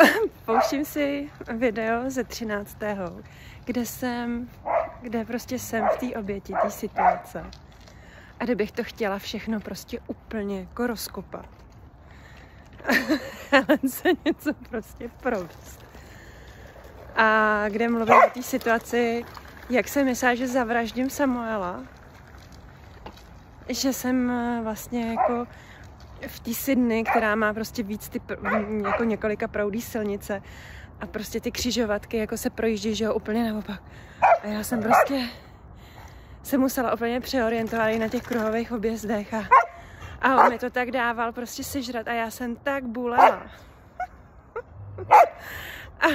pouštím si video ze 13. kde jsem, kde prostě jsem v té oběti, té situace. A kdybych to chtěla všechno prostě úplně jako rozkopat. Ale se něco prostě provést. A kde mluvím o té situaci, jak jsem myslela, že zavraždím Samuela, že jsem eh, vlastně jako v té Sydney, která má prostě víc ty, jako několika proudý silnice a prostě ty křižovatky jako se projíždí, že jo, úplně naopak. A já jsem prostě se musela úplně přeorientovat i na těch kruhových objezdech a, a on mi to tak dával prostě sežrat a já jsem tak bulela. A,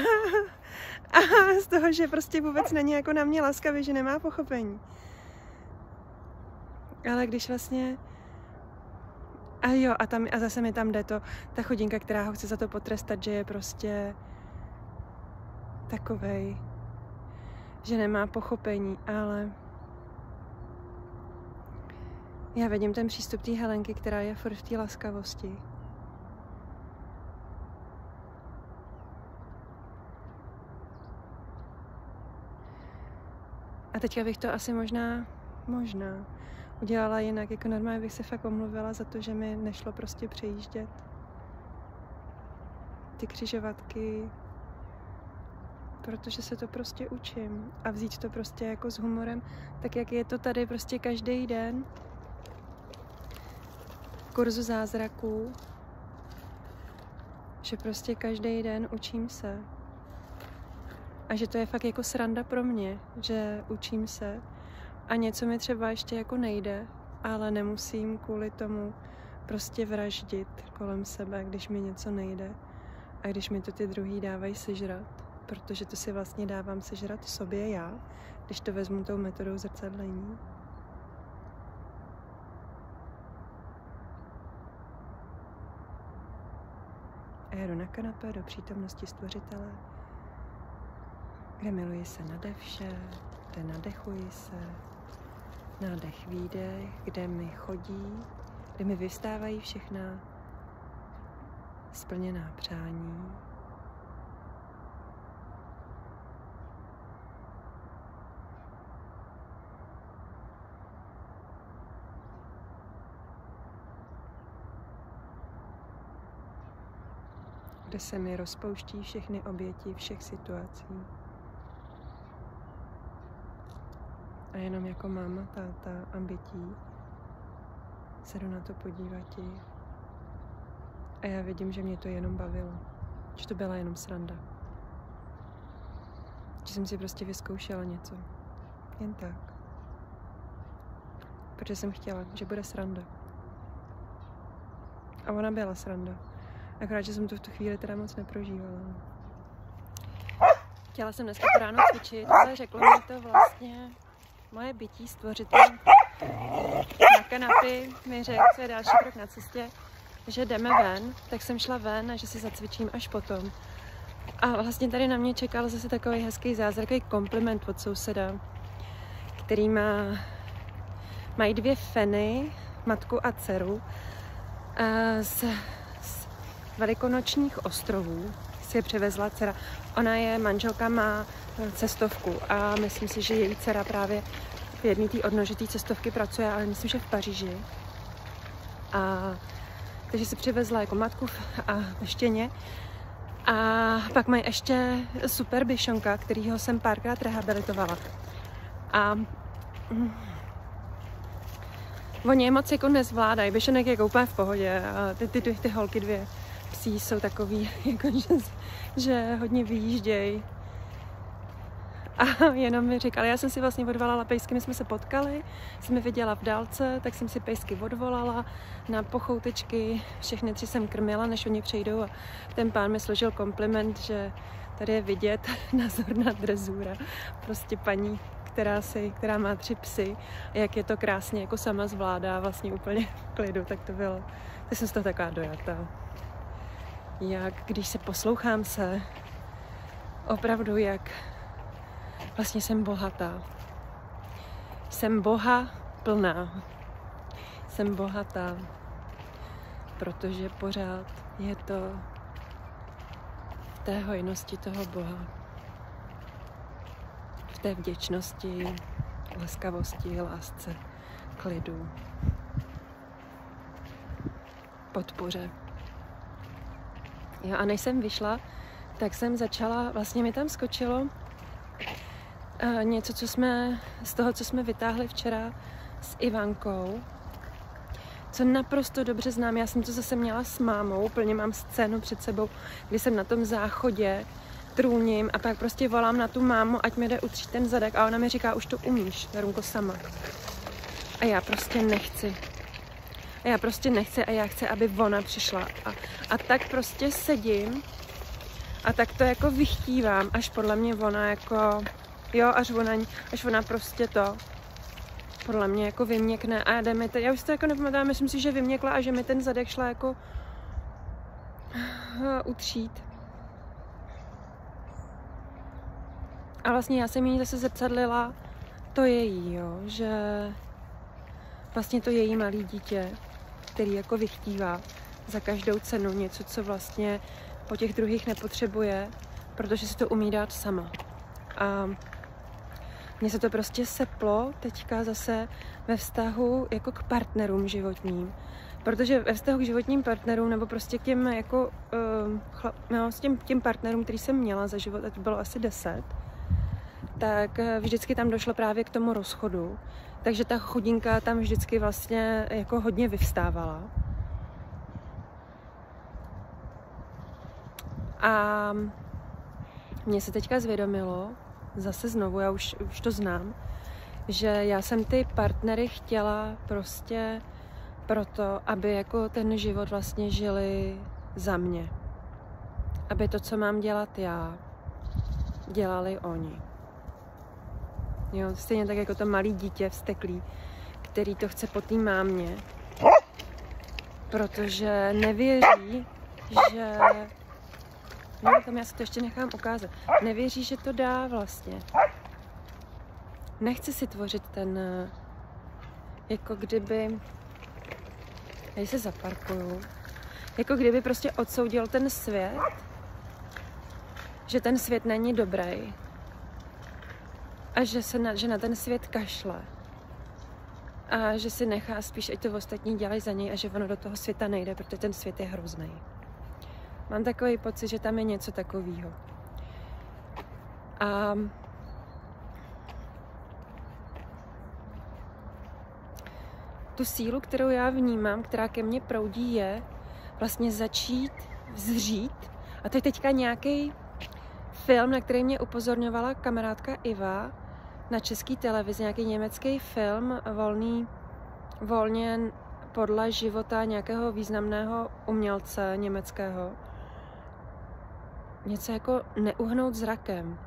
a z toho, že prostě vůbec není jako na mě laskavý, že nemá pochopení. Ale když vlastně a jo, a, tam, a zase mi tam jde to, ta chodinka, která ho chce za to potrestat, že je prostě takovej, že nemá pochopení, ale já vidím ten přístup té Helenky, která je furt v té laskavosti. A teďka bych to asi možná, možná udělala jinak. Jako normálně bych se fakt omluvila za to, že mi nešlo prostě přejíždět ty křižovatky, protože se to prostě učím a vzít to prostě jako s humorem, tak jak je to tady prostě každý den. Kurzu zázraků, že prostě každý den učím se. A že to je fakt jako sranda pro mě, že učím se a něco mi třeba ještě jako nejde, ale nemusím kvůli tomu prostě vraždit kolem sebe, když mi něco nejde a když mi to ty druhý dávají sežrat, protože to si vlastně dávám sežrat sobě já, když to vezmu tou metodou zrcadlení. A jedu na kanapé do přítomnosti stvořitele, kde miluji se nade vše, kde nadechuji se, nádech, výdech, kde mi chodí, kde mi vystávají všechna splněná přání. kde se mi rozpouští všechny oběti všech situací. A jenom jako máma, táta a bytí se jdu na to podívat A já vidím, že mě to jenom bavilo. Že to byla jenom sranda. Že jsem si prostě vyzkoušela něco. Jen tak. Protože jsem chtěla, že bude sranda. A ona byla sranda. Akorát, že jsem to v tu chvíli teda moc neprožívala. Chtěla jsem dneska ráno cvičit, ale řeklo mi to vlastně moje bytí stvořitel na kanapy mi řekl, co je další krok na cestě, že jdeme ven, tak jsem šla ven a že si zacvičím až potom. A vlastně tady na mě čekal zase takový hezký zázrakový kompliment od souseda, který má, mají dvě feny, matku a dceru, a z, z velikonočních ostrovů si je přivezla dcera. Ona je, manželka má cestovku a myslím si, že její dcera právě v jedné té odnožitý cestovky pracuje, ale myslím, že v Paříži. A takže si přivezla jako matku a štěně. A pak mají ještě super byšonka, kterýho jsem párkrát rehabilitovala. A mm, oni je moc jako nezvládají. Byšonek je jako úplně v pohodě a ty, ty, ty, ty holky dvě psí jsou takový, jako že, že hodně vyjíždějí a jenom mi říkal, já jsem si vlastně odvolala pejsky, my jsme se potkali, jsem je viděla v dálce, tak jsem si pejsky odvolala na pochoutečky, všechny tři jsem krmila, než oni přejdou a ten pán mi složil kompliment, že tady je vidět názorná drezura, prostě paní, která, si, která má tři psy, jak je to krásně jako sama zvládá vlastně úplně v klidu, tak to bylo, tak jsem z toho taková dojatá. Jak když se poslouchám se, opravdu jak vlastně jsem bohatá. Jsem boha plná. Jsem bohatá, protože pořád je to v té hojnosti toho Boha. V té vděčnosti, laskavosti, lásce, klidu, podpoře. Jo, a než jsem vyšla, tak jsem začala, vlastně mi tam skočilo uh, něco, co jsme, z toho, co jsme vytáhli včera s Ivankou, co naprosto dobře znám. Já jsem to zase měla s mámou, úplně mám scénu před sebou, kdy jsem na tom záchodě trůním a pak prostě volám na tu mámu, ať mi jde utřít ten zadek a ona mi říká, už to umíš, Darunko, sama. A já prostě nechci. A já prostě nechci a já chci, aby ona přišla. A, a tak prostě sedím a tak to jako vychtívám, až podle mě ona jako, jo, až ona, až ona prostě to podle mě jako vyměkne a jde mi to, já už to jako nepamatuju, myslím si, že vyměkla a že mi ten zadek šla jako utřít. A vlastně já jsem jí zase zrcadlila to její, jo, že vlastně to její malý dítě, který jako vychtívá za každou cenu něco, co vlastně po těch druhých nepotřebuje, protože si to umí dát sama. A mně se to prostě seplo teďka zase ve vztahu jako k partnerům životním. Protože ve vztahu k životním partnerům, nebo prostě k těm jako, uh, chla, no, s těm, těm partnerům, který jsem měla za život, a to bylo asi deset, tak eh, vždycky tam došlo právě k tomu rozchodu. Takže ta chodinka tam vždycky vlastně jako hodně vyvstávala. A mně se teďka zvědomilo, zase znovu, já už, už to znám, že já jsem ty partnery chtěla prostě proto, aby jako ten život vlastně žili za mě. Aby to, co mám dělat já, dělali oni. Jo, stejně tak jako to malý dítě vsteklý, který to chce po té mámě, protože nevěří, že... No, tam já si to ještě nechám ukázat. Nevěří, že to dá vlastně. Nechce si tvořit ten, jako kdyby, já se zaparkuju, jako kdyby prostě odsoudil ten svět, že ten svět není dobrý, a že, se na, že na ten svět kašle. A že si nechá spíš, ať to ostatní dělají za něj a že ono do toho světa nejde, protože ten svět je hrozný. Mám takový pocit, že tam je něco takového. A tu sílu, kterou já vnímám, která ke mně proudí, je vlastně začít vzřít. A to je teďka nějaký film, na který mě upozorňovala kamarádka Iva, na české televizi nějaký německý film, volný, volně podle života nějakého významného umělce německého. Něco jako neuhnout zrakem.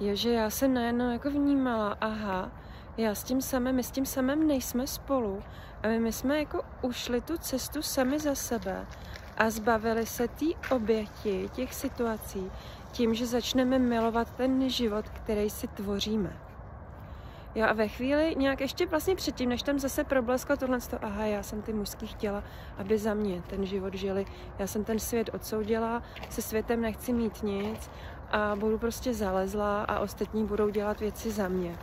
Je, že já jsem najednou jako vnímala, aha, já s tím samým, my s tím samým nejsme spolu. A my, my jsme jako ušli tu cestu sami za sebe a zbavili se té oběti, těch situací, tím, že začneme milovat ten život, který si tvoříme. Jo a ve chvíli, nějak ještě vlastně předtím, než tam zase problesklo tohle, to, aha, já jsem ty mužský chtěla, aby za mě ten život žili. Já jsem ten svět odsoudila, se světem nechci mít nic a budu prostě zalezla a ostatní budou dělat věci za mě.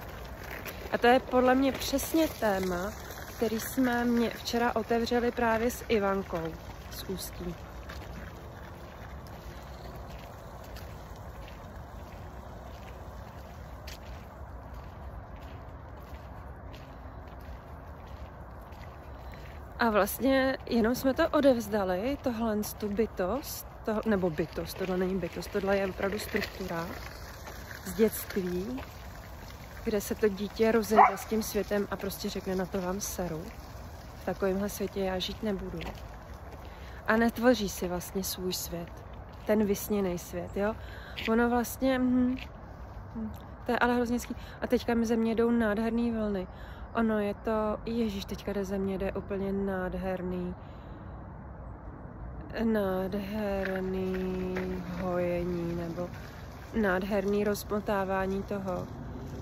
A to je podle mě přesně téma, který jsme mě včera otevřeli právě s Ivankou z Ústí. A vlastně jenom jsme to odevzdali, tohle tu bytost, to, nebo bytost, tohle není bytost, tohle je opravdu struktura z dětství, kde se to dítě rozejde s tím světem a prostě řekne na to vám seru. V takovémhle světě já žít nebudu. A netvoří si vlastně svůj svět. Ten vysněný svět, jo. Ono vlastně, hm, hm, to je ale hrozně A teďka mi ze mě jdou nádherné vlny. Ono je to, ježíš, teďka do země jde úplně nádherný, nádherný hojení nebo nádherný rozmotávání toho.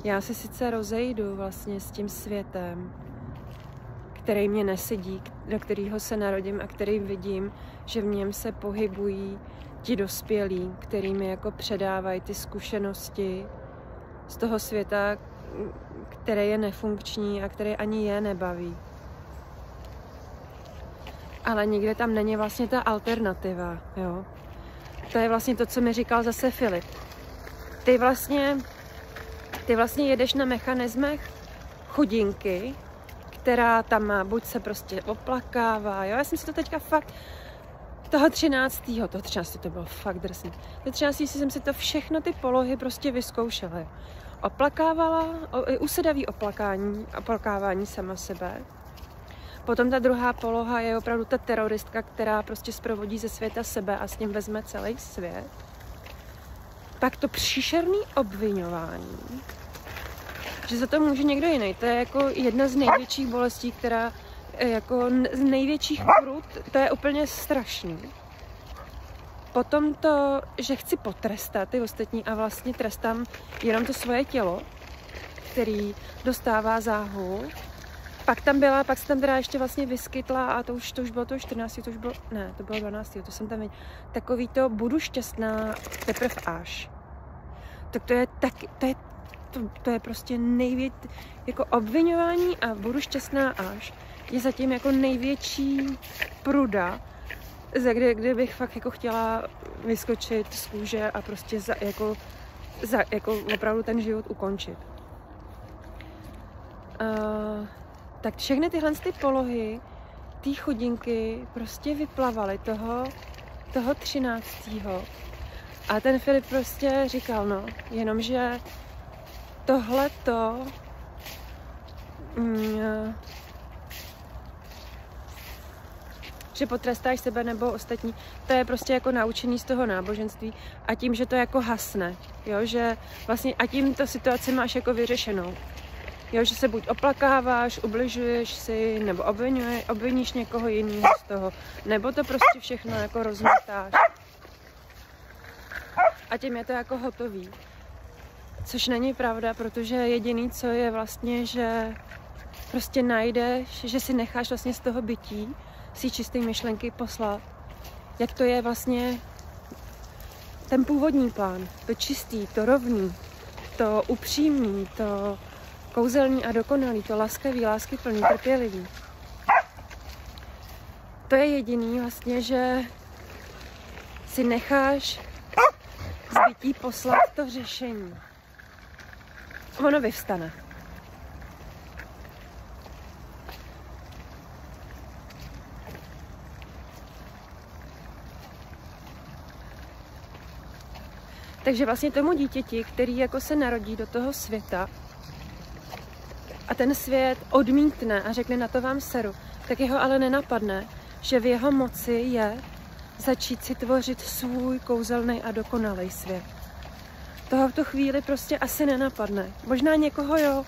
Já se sice rozejdu vlastně s tím světem, který mě nesedí, do kterého se narodím a který vidím, že v něm se pohybují ti dospělí, který mi jako předávají ty zkušenosti z toho světa, který je nefunkční a který ani je nebaví. Ale nikde tam není vlastně ta alternativa, jo. To je vlastně to, co mi říkal zase Filip. Ty vlastně, ty vlastně jedeš na mechanismech chudinky, která tam má, buď se prostě oplakává, jo. Já jsem si to teďka fakt, toho 13. toho 13. to bylo fakt drsný. Toho 13. jsem si to všechno ty polohy prostě vyzkoušela. Oplakávala, usedavý oplakání, oplakávání sama sebe. Potom ta druhá poloha je opravdu ta teroristka, která prostě zprovodí ze světa sebe a s ním vezme celý svět. Pak to příšerný obvinování, že za to může někdo jiný. To je jako jedna z největších bolestí, která jako z největších krut, to je úplně strašný. Potom to, že chci potrestat ty ostatní a vlastně trestám jenom to svoje tělo, který dostává záhu. Pak tam byla, pak se tam teda ještě vlastně vyskytla a to už, to už bylo to 14, to už bylo, ne, to bylo 12, to jsem tam viděla. Takový to budu šťastná teprve až. Tak to je tak, to je, to, to je prostě největ, jako obvinování a budu šťastná až je zatím jako největší pruda, za kde, kde bych fakt jako chtěla vyskočit z kůže a prostě za, jako, za, jako opravdu ten život ukončit. Uh, tak všechny tyhle ty polohy, ty chodinky prostě vyplavaly toho, toho třináctého. A ten Filip prostě říkal, no, jenomže tohleto mm, že potrestáš sebe nebo ostatní, to je prostě jako naučený z toho náboženství a tím, že to jako hasne, jo, že vlastně a tím to situaci máš jako vyřešenou. Jo, že se buď oplakáváš, ubližuješ si, nebo obvinuje, obviníš někoho jiného z toho, nebo to prostě všechno jako rozmetáš. A tím je to jako hotový. Což není pravda, protože jediný, co je vlastně, že prostě najdeš, že si necháš vlastně z toho bytí si čisté myšlenky poslat. Jak to je vlastně ten původní plán, to čistý, to rovný, to upřímný, to kouzelný a dokonalý, to laskavý, láskyplný, trpělivý. To je jediný vlastně, že si necháš zbytí poslat to řešení. Ono vyvstane. Takže vlastně tomu dítěti, který jako se narodí do toho světa a ten svět odmítne a řekne na to vám seru, tak jeho ale nenapadne, že v jeho moci je začít si tvořit svůj kouzelný a dokonalý svět. Toho v tu chvíli prostě asi nenapadne. Možná někoho jo,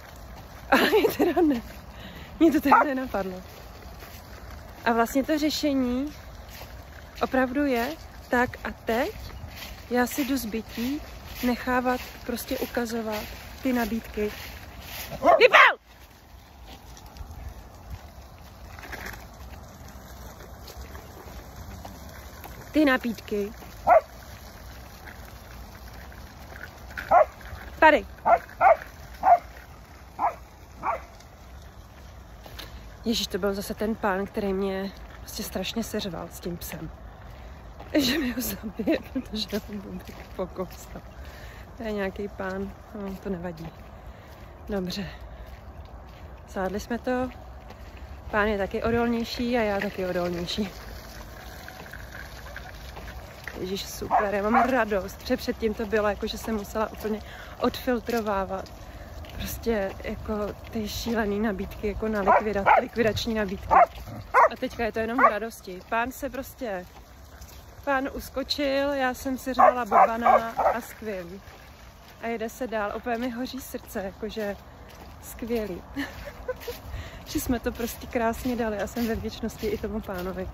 ale mě teda ne. Mě to teda nenapadlo. A vlastně to řešení opravdu je tak a teď já si jdu zbytí nechávat prostě ukazovat ty nabídky. Vypal! Ty nabídky. Tady. Ježíš, to byl zase ten pán, který mě prostě strašně seřval s tím psem že mi ho zabije, protože ho budu pokousat. To je nějaký pán, no, to nevadí. Dobře. Sádli jsme to. Pán je taky odolnější a já taky odolnější. Ježíš, super, já mám radost, protože předtím to bylo jako, že jsem musela úplně odfiltrovávat prostě jako ty šílené nabídky, jako na likvida, likvidační nabídky. A teďka je to jenom v radosti. Pán se prostě Pán uskočil, já jsem si řvala babana a skvělý. A jede se dál, úplně mi hoří srdce, jakože skvělý. že jsme to prostě krásně dali a jsem ve vděčnosti i tomu pánovi.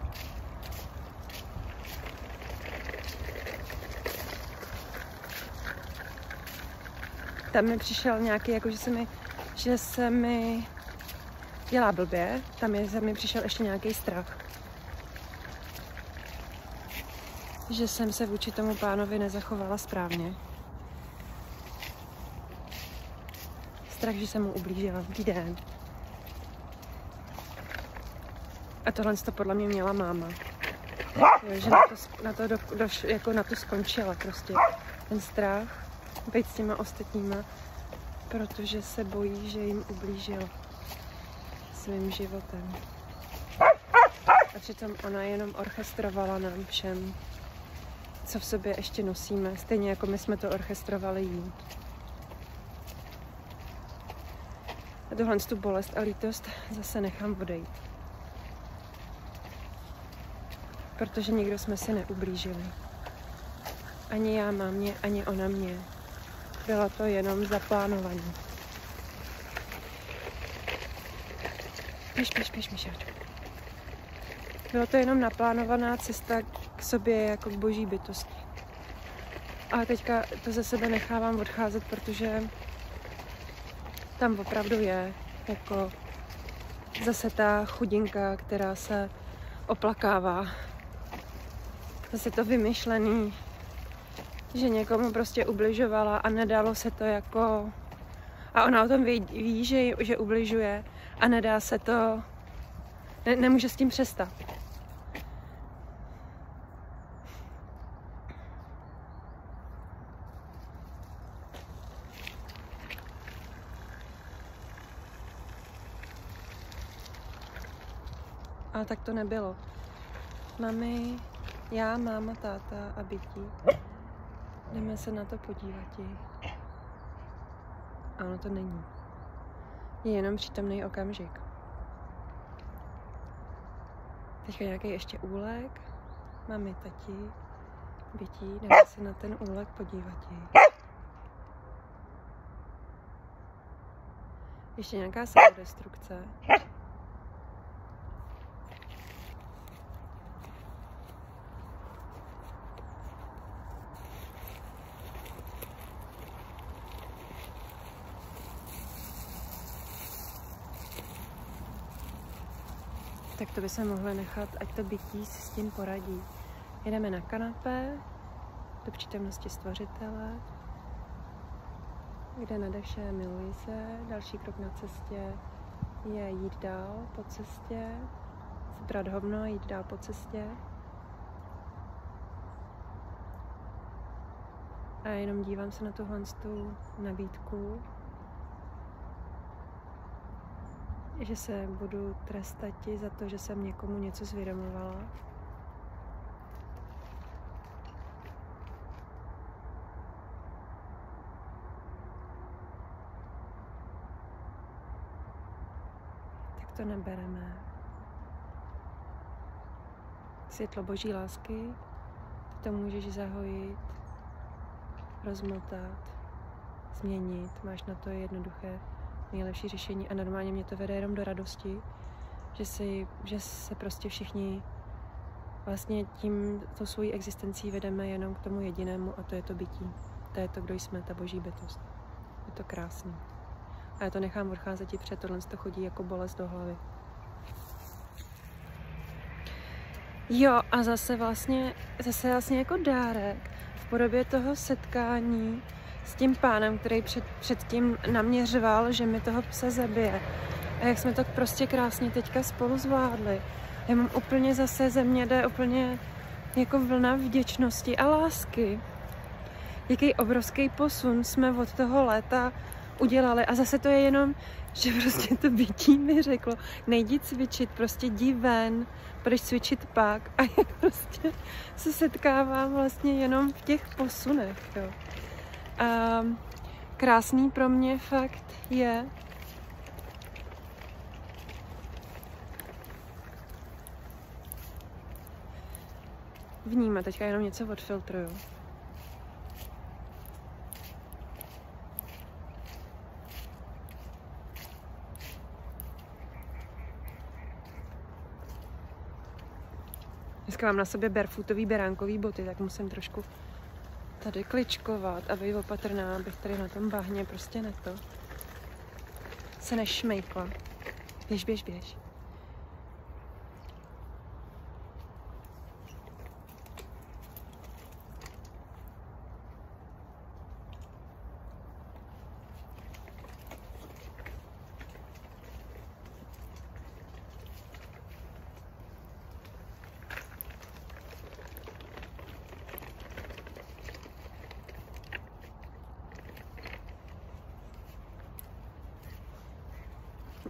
Tam mi přišel nějaký, jako že se mi, že se mi dělá blbě, tam je, mi přišel ještě nějaký strach. Že jsem se vůči tomu pánovi nezachovala správně. Strach, že jsem mu ublížila. Dobrý den. A tohle to podle mě měla máma. Jo, že na to, na to, do, do, jako na to skončila prostě. Ten strach být s těma ostatníma, protože se bojí, že jim ublížil svým životem. A přitom ona jenom orchestrovala nám všem, co v sobě ještě nosíme, stejně jako my jsme to orchestrovali jí. A tohle tu bolest a lítost zase nechám odejít. Protože nikdo jsme si neublížili. Ani já mámě, ani ona mě. Bylo to jenom zaplánovaní. Píš, píš, píš, Mišáčku. Bylo to jenom naplánovaná cesta sobě jako k boží bytosti. A teďka to ze sebe nechávám odcházet, protože tam opravdu je jako zase ta chudinka, která se oplakává. Zase to vymyšlený, že někomu prostě ubližovala a nedalo se to jako... A ona o tom ví, ví že, že ubližuje a nedá se to... Ne, nemůže s tím přestat. Ale tak to nebylo. Mami, já, máma, táta a bytí. Jdeme se na to podívat. A ono to není. Je jenom přítomný okamžik. Teďka nějaký ještě úlek. Mami, tati, bytí. Jdeme se na ten úlek podívat. Ještě nějaká sebedestrukce. To by se mohlo nechat, ať to bytí si s tím poradí. Jedeme na kanapé do přítomnosti stvořitele, kde nadaše miluji se. Další krok na cestě je jít dál po cestě, zbrat hovno a jít dál po cestě. A jenom dívám se na tuhle nabídku že se budu trestat za to, že jsem někomu něco zvědomovala. Tak to nebereme. Světlo boží lásky, ty to můžeš zahojit, rozmotat, změnit. Máš na to jednoduché nejlepší řešení a normálně mě to vede jenom do radosti, že, si, že se prostě všichni vlastně tím, to svojí existencí vedeme jenom k tomu jedinému a to je to bytí. To je to, kdo jsme, ta boží bytost. Je to krásný. A já to nechám odcházet i před, tohle to chodí jako bolest do hlavy. Jo, a zase vlastně, zase vlastně jako dárek v podobě toho setkání s tím pánem, který před, předtím na mě řval, že mi toho psa zabije. A jak jsme to prostě krásně teďka spolu zvládli. Já mám úplně zase ze mě jde úplně jako vlna vděčnosti a lásky. Jaký obrovský posun jsme od toho léta udělali. A zase to je jenom, že prostě to bytí mi řeklo, nejdi cvičit, prostě jdi ven, budeš cvičit pak. A já prostě se setkávám vlastně jenom v těch posunech. Jo. A krásný pro mě fakt je, vnímat. Teďka jenom něco odfiltruju. Dneska mám na sobě barefootový beránkový boty, tak musím trošku tady kličkovat a být opatrná, abych tady na tom bahně prostě neto se nešmejkla. Běž, běž, běž.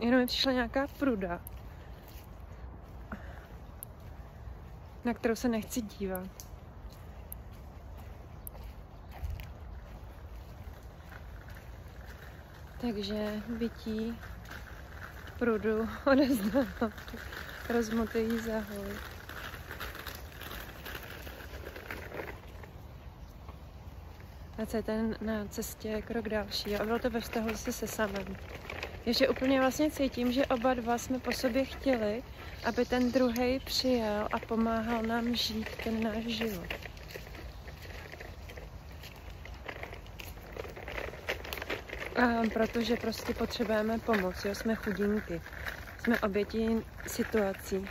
Jenom přišla nějaká pruda, na kterou se nechci dívat. Takže bytí prudu odezdávám. Rozmotují za hoj. A co je ten na cestě krok další. A bylo to ve vztahu se samem. Takže úplně vlastně cítím, že oba dva jsme po sobě chtěli, aby ten druhý přijel a pomáhal nám žít ten náš život. A protože prostě potřebujeme pomoc, jo, jsme chudinky, jsme oběti situací.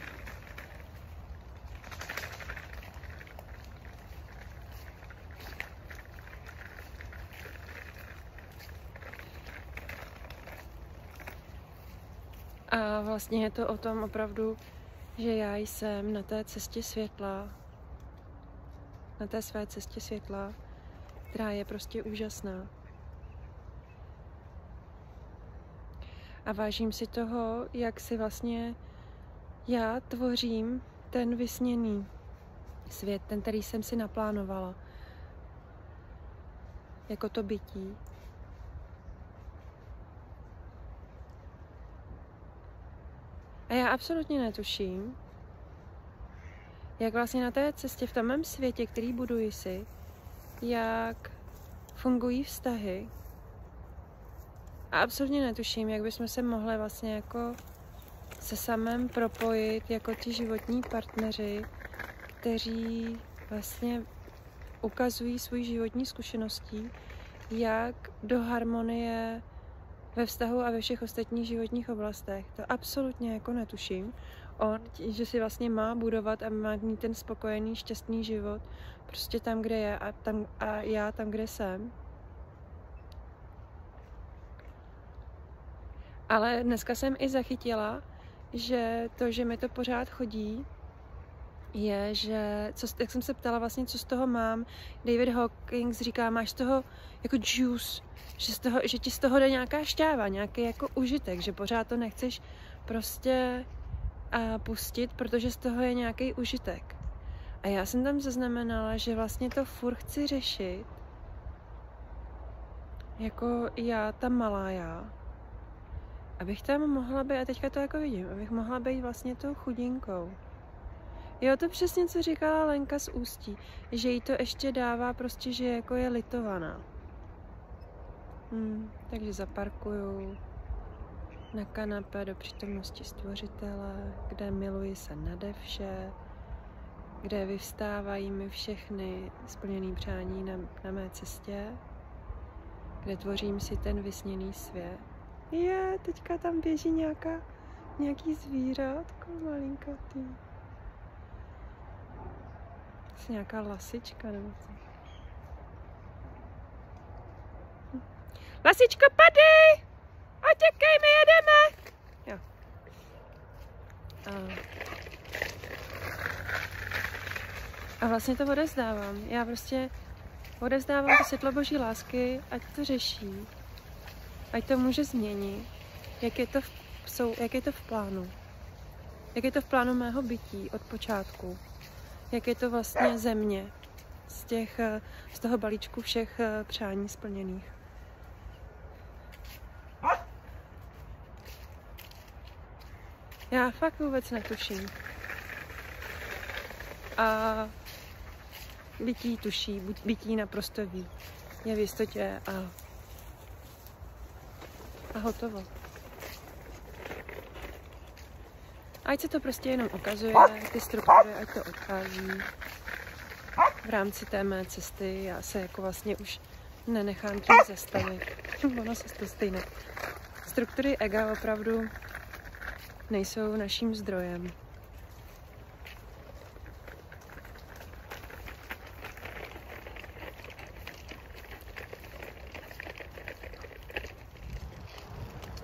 A vlastně je to o tom opravdu, že já jsem na té cestě světla, na té své cestě světla, která je prostě úžasná. A vážím si toho, jak si vlastně já tvořím ten vysněný svět, ten, který jsem si naplánovala. Jako to bytí. A já absolutně netuším, jak vlastně na té cestě v tom mém světě, který buduji si, jak fungují vztahy. A absolutně netuším, jak bychom se mohli vlastně jako se samém propojit jako ti životní partneři, kteří vlastně ukazují svůj životní zkušeností, jak do harmonie ve vztahu a ve všech ostatních životních oblastech. To absolutně jako netuším. On, že si vlastně má budovat a má mít ten spokojený, šťastný život prostě tam, kde je a, tam, a já tam, kde jsem. Ale dneska jsem i zachytila, že to, že mi to pořád chodí, je, že, co, jak jsem se ptala vlastně, co z toho mám, David Hawkins říká, máš z toho jako juice, že, z toho, že ti z toho jde nějaká šťáva, nějaký jako užitek, že pořád to nechceš prostě a pustit, protože z toho je nějaký užitek. A já jsem tam zaznamenala, že vlastně to furt chci řešit, jako já, ta malá já, abych tam mohla být, a teďka to jako vidím, abych mohla být vlastně tou chudinkou. Jo, to přesně, co říkala Lenka z Ústí, že jí to ještě dává prostě, že jako je litovaná. Hmm, takže zaparkuju na kanapé do přítomnosti stvořitele, kde miluji se nade vše, kde vyvstávají mi všechny splněný přání na, na mé cestě, kde tvořím si ten vysněný svět. Je, teďka tam běží nějaká, nějaký zvířátko malinkatý. Asi nějaká lasička nebo co. Lasičko, padej! A čekej, my jedeme! Jo. A... a vlastně to odezdávám. Já prostě odezdávám to světlo boží lásky, ať to řeší, ať to může změnit, jak je to v, jsou, jak je to v plánu. Jak je to v plánu mého bytí od počátku. Jak je to vlastně země z, těch, z toho balíčku všech eh, přání splněných. Já fakt vůbec netuším. A bytí tuší, bytí naprosto ví. Je v jistotě a, a hotovo. Ať se to prostě jenom ukazuje, ty struktury, ať to odchází. V rámci té mé cesty já se jako vlastně už nenechám tím zastavit. ono se to stejné. Struktury ega opravdu nejsou naším zdrojem.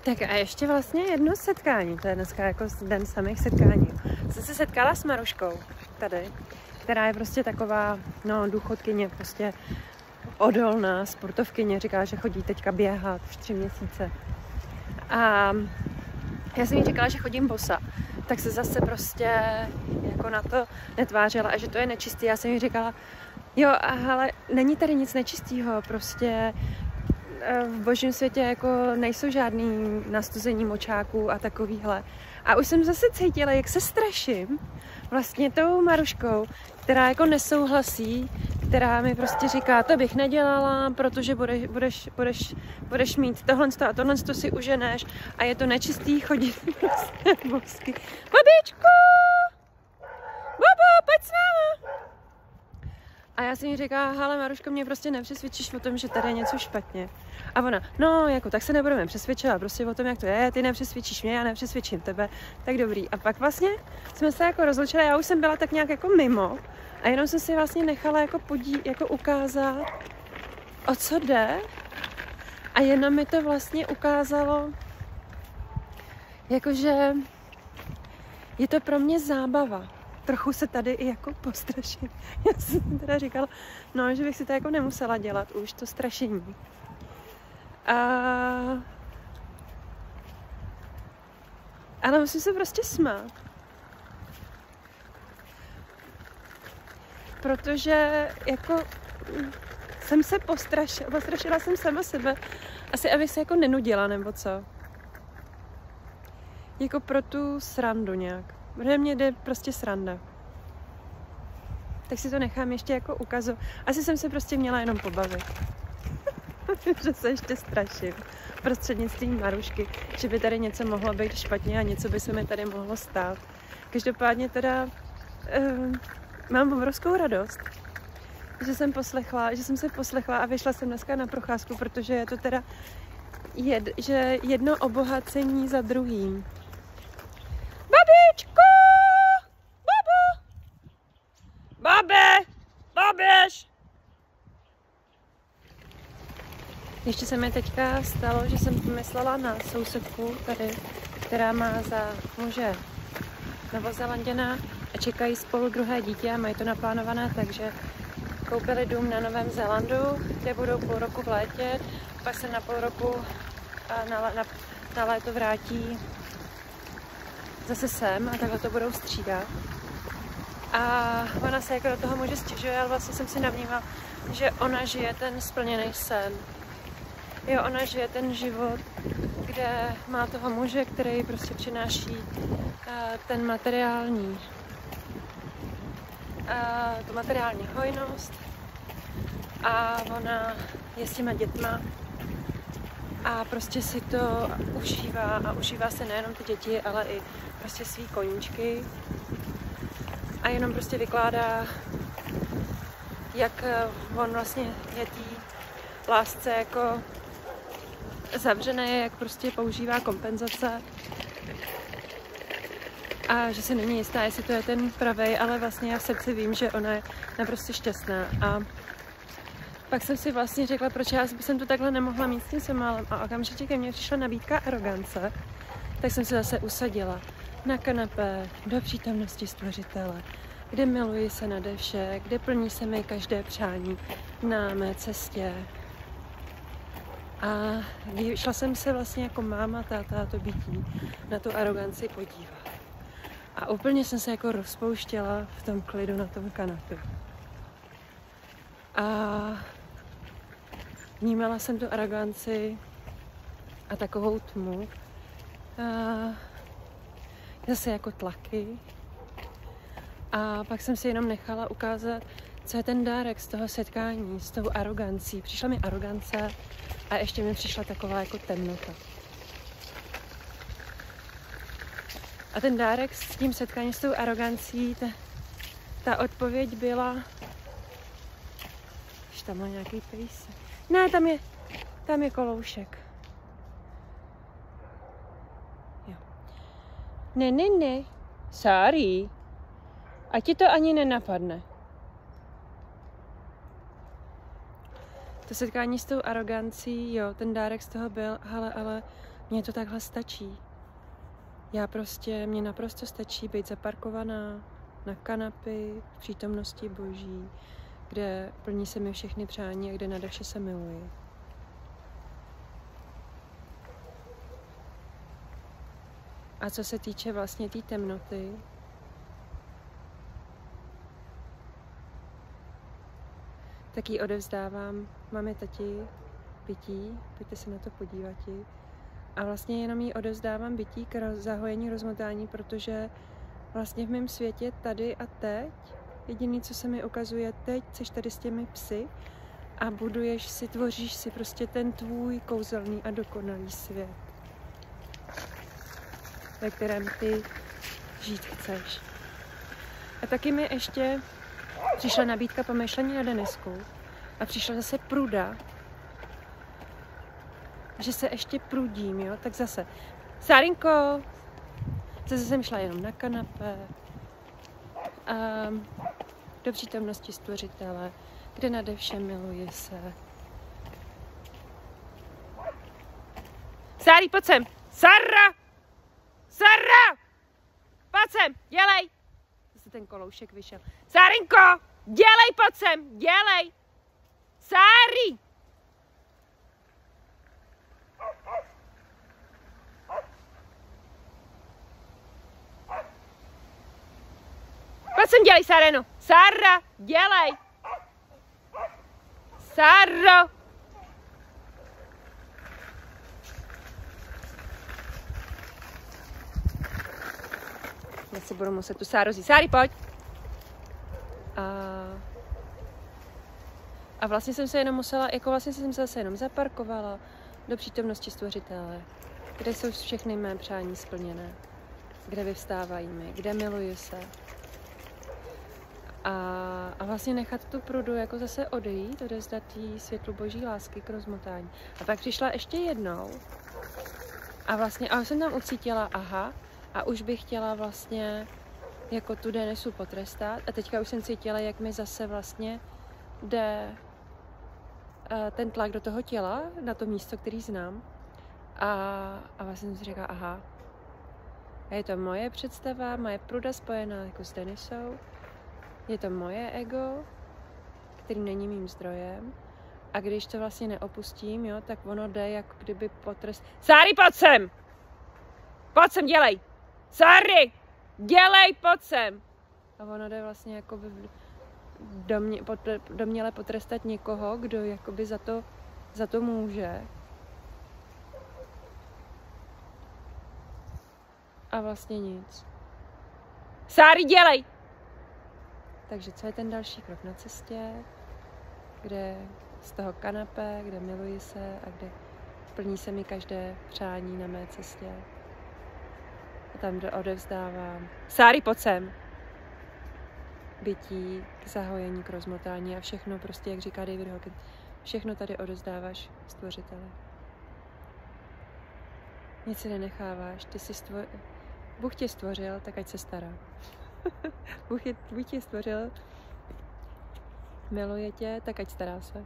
Tak a ještě vlastně jedno setkání, to je dneska jako den samých setkání. Jsem se setkala s Maruškou tady, která je prostě taková, no, důchodkyně, prostě odolná sportovkyně, říká, že chodí teďka běhat už tři měsíce. A já jsem jí říkala, že chodím bosa, tak se zase prostě jako na to netvářila a že to je nečistý. Já jsem jí říkala, jo, ale není tady nic nečistého, prostě v božím světě jako nejsou žádný nastuzení močáků a takovýhle. A už jsem zase cítila, jak se straším vlastně tou Maruškou, která jako nesouhlasí, která mi prostě říká, to bych nedělala, protože budeš, budeš, budeš, budeš mít tohle a tohle to si uženeš a je to nečistý chodit prostě bosky. Babičku! Babo, pojď s náma! A já jsem jí říká, ale Maruško, mě prostě nepřesvědčíš o tom, že tady je něco špatně. A ona, no, jako tak se nebudeme přesvědčovat prostě o tom, jak to je, ty nepřesvědčíš mě, já nepřesvědčím tebe, tak dobrý. A pak vlastně jsme se jako rozloučili, já už jsem byla tak nějak jako mimo a jenom jsem si vlastně nechala jako podí, jako ukázat, o co jde. A jenom mi to vlastně ukázalo, jakože je to pro mě zábava. Trochu se tady i jako postraším. Já jsem teda říkala, no, že bych si to jako nemusela dělat už, to strašení. A... Ale musím se prostě smát. Protože jako jsem se postrašila, postrašila jsem sama sebe. Asi abych se jako nenudila, nebo co. Jako pro tu srandu nějak. Protože mě jde prostě sranda. Tak si to nechám ještě jako ukazu. Asi jsem se prostě měla jenom pobavit. že se ještě straším prostřednictvím Marušky, že by tady něco mohlo být špatně a něco by se mi tady mohlo stát. Každopádně teda uh, mám obrovskou radost, že jsem poslechla, že jsem se poslechla a vyšla jsem dneska na procházku, protože je to teda jed, že jedno obohacení za druhým. Babe! Babeš! Ještě se mi teďka stalo, že jsem pomyslela na sousedku tady, která má za muže novozelanděna a čekají spolu druhé dítě a mají to naplánované, takže koupili dům na Novém Zélandu, kde budou půl roku v létě, pak se na půl roku na, na, na léto vrátí zase sem a takhle to budou střídat. A ona se jako do toho může stěžuje, ale vlastně jsem si navnímala, že ona žije ten splněný sen. Jo, ona žije ten život, kde má toho muže, který prostě přináší uh, ten materiální, uh, tu materiální hojnost. A ona je s těma dětma. A prostě si to užívá a užívá se nejenom ty děti, ale i prostě svý koníčky a jenom prostě vykládá, jak eh, on vlastně je tý lásce jako zavřené jak prostě používá kompenzace. A že se není jistá, jestli to je ten pravej, ale vlastně já v srdci vím, že ona je naprosto šťastná. A pak jsem si vlastně řekla, proč já jsem to takhle nemohla mít s tím semálem a okamžitě ke mně přišla nabídka arogance, tak jsem se zase usadila na kanapé do přítomnosti stvořitele, kde miluji se nade vše, kde plní se mi každé přání na mé cestě, a šla jsem se vlastně jako máma, táta to bytí na tu aroganci podívat. A úplně jsem se jako rozpouštěla v tom klidu na tom kanapě. A vnímala jsem tu aroganci a takovou tmu. A zase jako tlaky. A pak jsem si jenom nechala ukázat, co je ten dárek z toho setkání, s tou arogancí. Přišla mi arogance, a ještě mi přišla taková jako temnota. A ten dárek s tím setkáním s tou arogancí, ta, ta odpověď byla... Už tam má nějaký pejsek. Ne, tam je, tam je koloušek. Ne, ne, ne. Sorry. A ti to ani nenapadne. To setkání s tou arogancí, jo, ten dárek z toho byl, ale, ale mně to takhle stačí. Já prostě, mě naprosto stačí být zaparkovaná na kanapy v přítomnosti boží, kde plní se mi všechny přání a kde nade vše se miluji. A co se týče vlastně té tý temnoty, tak ji odevzdávám. Máme tati bytí, pojďte se na to podívat. A vlastně jenom jí odevzdávám bytí k zahojení, rozmotání, protože vlastně v mém světě tady a teď, jediný, co se mi ukazuje teď, jsi tady s těmi psy a buduješ si, tvoříš si prostě ten tvůj kouzelný a dokonalý svět, ve kterém ty žít chceš. A taky mi ještě přišla nabídka pomyšlení na Denisku a přišla zase pruda, že se ještě prudím, jo, tak zase, Sárinko, zase jsem šla jenom na kanapé, a do přítomnosti stvořitele, kde nade vše miluje se. Sári, pojď sem! Sara! Sara! Pojď sem, dělej! Zase ten koloušek vyšel. Sárinko! Dělej, sem, dělej! Sári! Sem, dělej, Sareno. Sara, dělej. Saro. Já si budu muset tu Sáru vzít. Sári, pojď. A, a vlastně jsem se jenom musela, jako vlastně jsem se zase jenom zaparkovala do přítomnosti stvořitele, kde jsou všechny mé přání splněné, kde vyvstávají mi, kde miluju se. A, a vlastně nechat tu prudu jako zase odejít, odezdat jí světlu boží lásky k rozmotání. A pak přišla ještě jednou a vlastně, a jsem tam ucítila, aha, a už bych chtěla vlastně jako tu Denisu potrestat. A teďka už jsem cítila, jak mi zase vlastně jde uh, ten tlak do toho těla, na to místo, který znám. A, a vlastně jsem si říkala, aha, je to moje představa, moje pruda spojená jako s Denisou, je to moje ego, který není mým zdrojem. A když to vlastně neopustím, jo, tak ono jde, jak kdyby potrest... Sári, pojď sem! Pojď sem, dělej! Sári! dělej, pojď sem. A ono jde vlastně jako by domě, pot, doměle potrestat někoho, kdo jakoby za to, za to může. A vlastně nic. Sári, dělej! Takže co je ten další krok na cestě, kde z toho kanapé, kde miluji se a kde plní se mi každé přání na mé cestě tam odevzdávám. Sáry, pojď sem. Bytí, k zahojení, k rozmotání a všechno prostě, jak říká David Hawkins, všechno tady odevzdáváš stvořiteli. Nic si nenecháváš, ty jsi stvo... Bůh tě stvořil, tak ať se stará. Bůh, je, Bůh tě stvořil, miluje tě, tak ať stará se.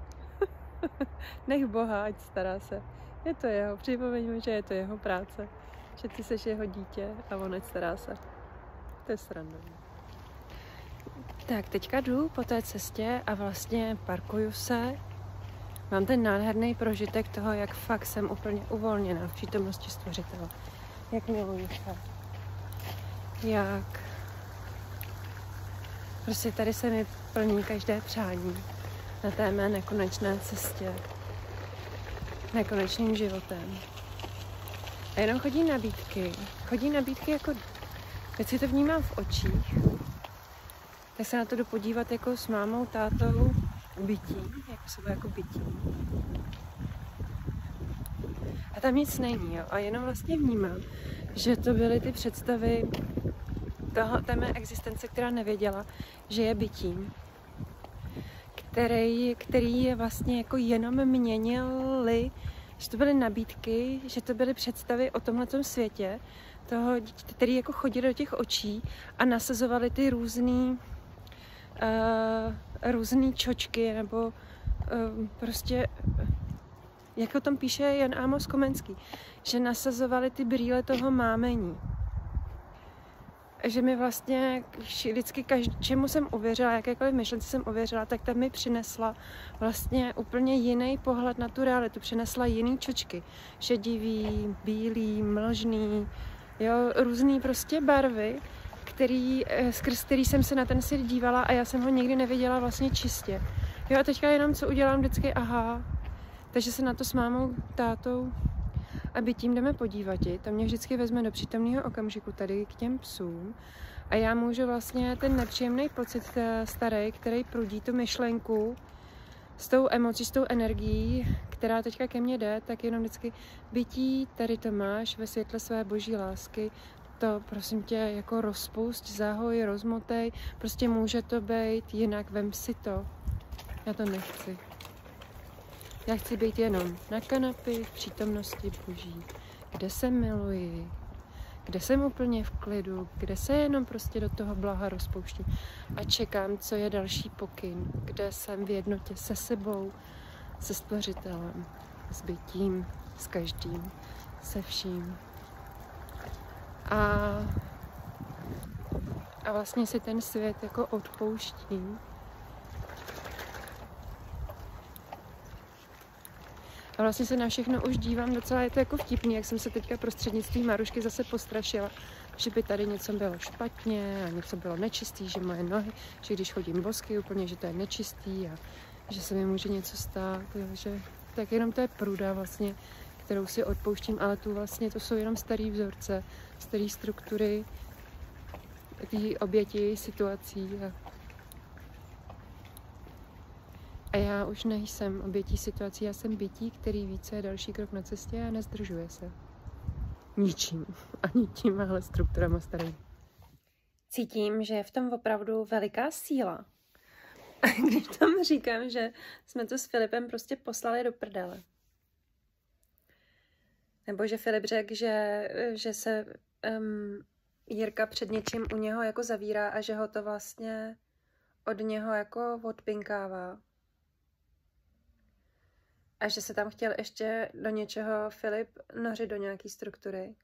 Nech Boha, ať stará se. Je to jeho, připomeňme, že je to jeho práce že ty seš jeho dítě a on stará se. To je srandovní. Tak, teďka jdu po té cestě a vlastně parkuju se. Mám ten nádherný prožitek toho, jak fakt jsem úplně uvolněná v přítomnosti stvořitele. Jak miluji se. Jak prostě tady se mi plní každé přání na té mé nekonečné cestě, nekonečným životem. A jenom chodí nabídky. Chodí nabídky jako, teď si to vnímám v očích, tak se na to jdu podívat jako s mámou, tátou, bytí, jako sebe jako bytí. A tam nic není, jo. A jenom vlastně vnímám, že to byly ty představy toho, té mé existence, která nevěděla, že je bytím. Který, který je vlastně jako jenom měnili že to byly nabídky, že to byly představy o tomhle světě, toho dítěte, který jako chodili do těch očí a nasazovali ty různý uh, různý čočky nebo uh, prostě jak o tom píše Jan Amos Komenský, že nasazovali ty brýle toho mámení že mi vlastně vždycky každý, čemu jsem uvěřila, jakékoliv myšlence jsem uvěřila, tak ta mi přinesla vlastně úplně jiný pohled na tu realitu. Přinesla jiný čočky. Šedivý, bílý, mlžný, jo, různý prostě barvy, který, eh, skrz který jsem se na ten svět dívala a já jsem ho nikdy neviděla vlastně čistě. Jo a teďka jenom co udělám vždycky, aha, takže se na to s mámou, tátou aby tím jdeme podívat. To mě vždycky vezme do přítomného okamžiku tady k těm psům a já můžu vlastně ten nepříjemný pocit eh, starý, který prudí tu myšlenku s tou emocí, s tou energií, která teďka ke mně jde, tak jenom vždycky bytí tady to máš ve světle své boží lásky, to prosím tě jako rozpust, zahoj, rozmotej, prostě může to být jinak, vem si to. Já to nechci. Já chci být jenom na kanapě v přítomnosti Boží, kde se miluji, kde jsem úplně v klidu, kde se jenom prostě do toho blaha rozpouštím a čekám, co je další pokyn, kde jsem v jednotě se sebou, se stvořitelem, s bytím, s každým, se vším. A, a vlastně si ten svět jako odpouštím A vlastně se na všechno už dívám docela, je to jako vtipný, jak jsem se teďka prostřednictvím Marušky zase postrašila, že by tady něco bylo špatně a něco bylo nečistý, že moje nohy, že když chodím bosky úplně, že to je nečistý a že se mi může něco stát, že tak jenom to je pruda vlastně, kterou si odpouštím, ale tu vlastně to jsou jenom starý vzorce, staré struktury, ty oběti situací a a já už nejsem obětí situací, já jsem bytí, který více je další krok na cestě a nezdržuje se. Ničím. Ani tímhle strukturama starý. Cítím, že je v tom opravdu veliká síla. A když tam říkám, že jsme to s Filipem prostě poslali do prdele. Nebo že Filip řekl, že, že se um, Jirka před něčím u něho jako zavírá a že ho to vlastně od něho jako odpinkává. A že se tam chtěl ještě do něčeho Filip nořit do nějaký struktury.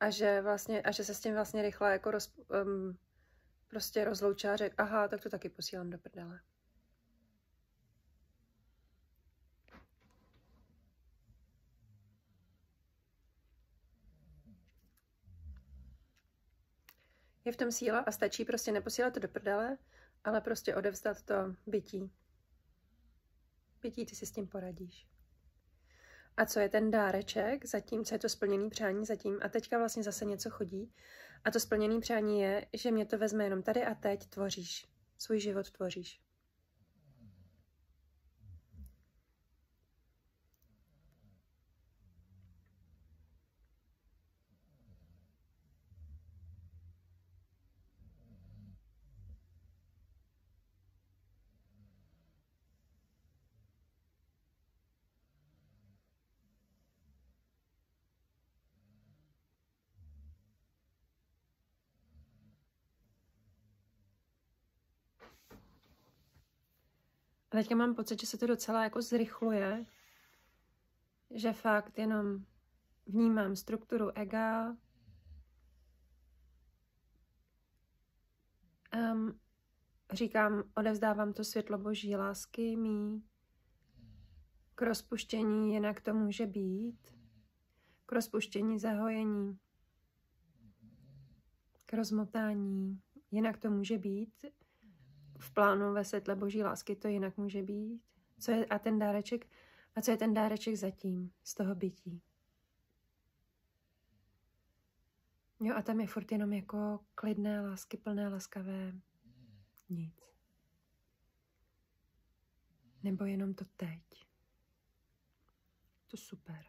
A že, vlastně, a že se s tím vlastně rychle jako roz, um, prostě rozloučá a řekl, aha, tak to taky posílám do prdele. Je v tom síla a stačí prostě neposílat to do prdele, ale prostě odevzdat to bytí. Pětí, ty si s tím poradíš. A co je ten dáreček zatím, co je to splněný přání zatím? A teďka vlastně zase něco chodí. A to splněný přání je, že mě to vezme jenom tady a teď tvoříš. Svůj život tvoříš. A teďka mám pocit, že se to docela jako zrychluje, že fakt jenom vnímám strukturu ega, um, říkám, odevzdávám to světlo boží lásky mý, k rozpuštění jinak to může být, k rozpuštění zahojení, k rozmotání jinak to může být, v plánu ve světle boží lásky to jinak může být. Co je, a ten dáreček, a co je ten dáreček zatím z toho bytí? Jo, a tam je furt jenom jako klidné, lásky plné, laskavé nic. Nebo jenom to teď. To super.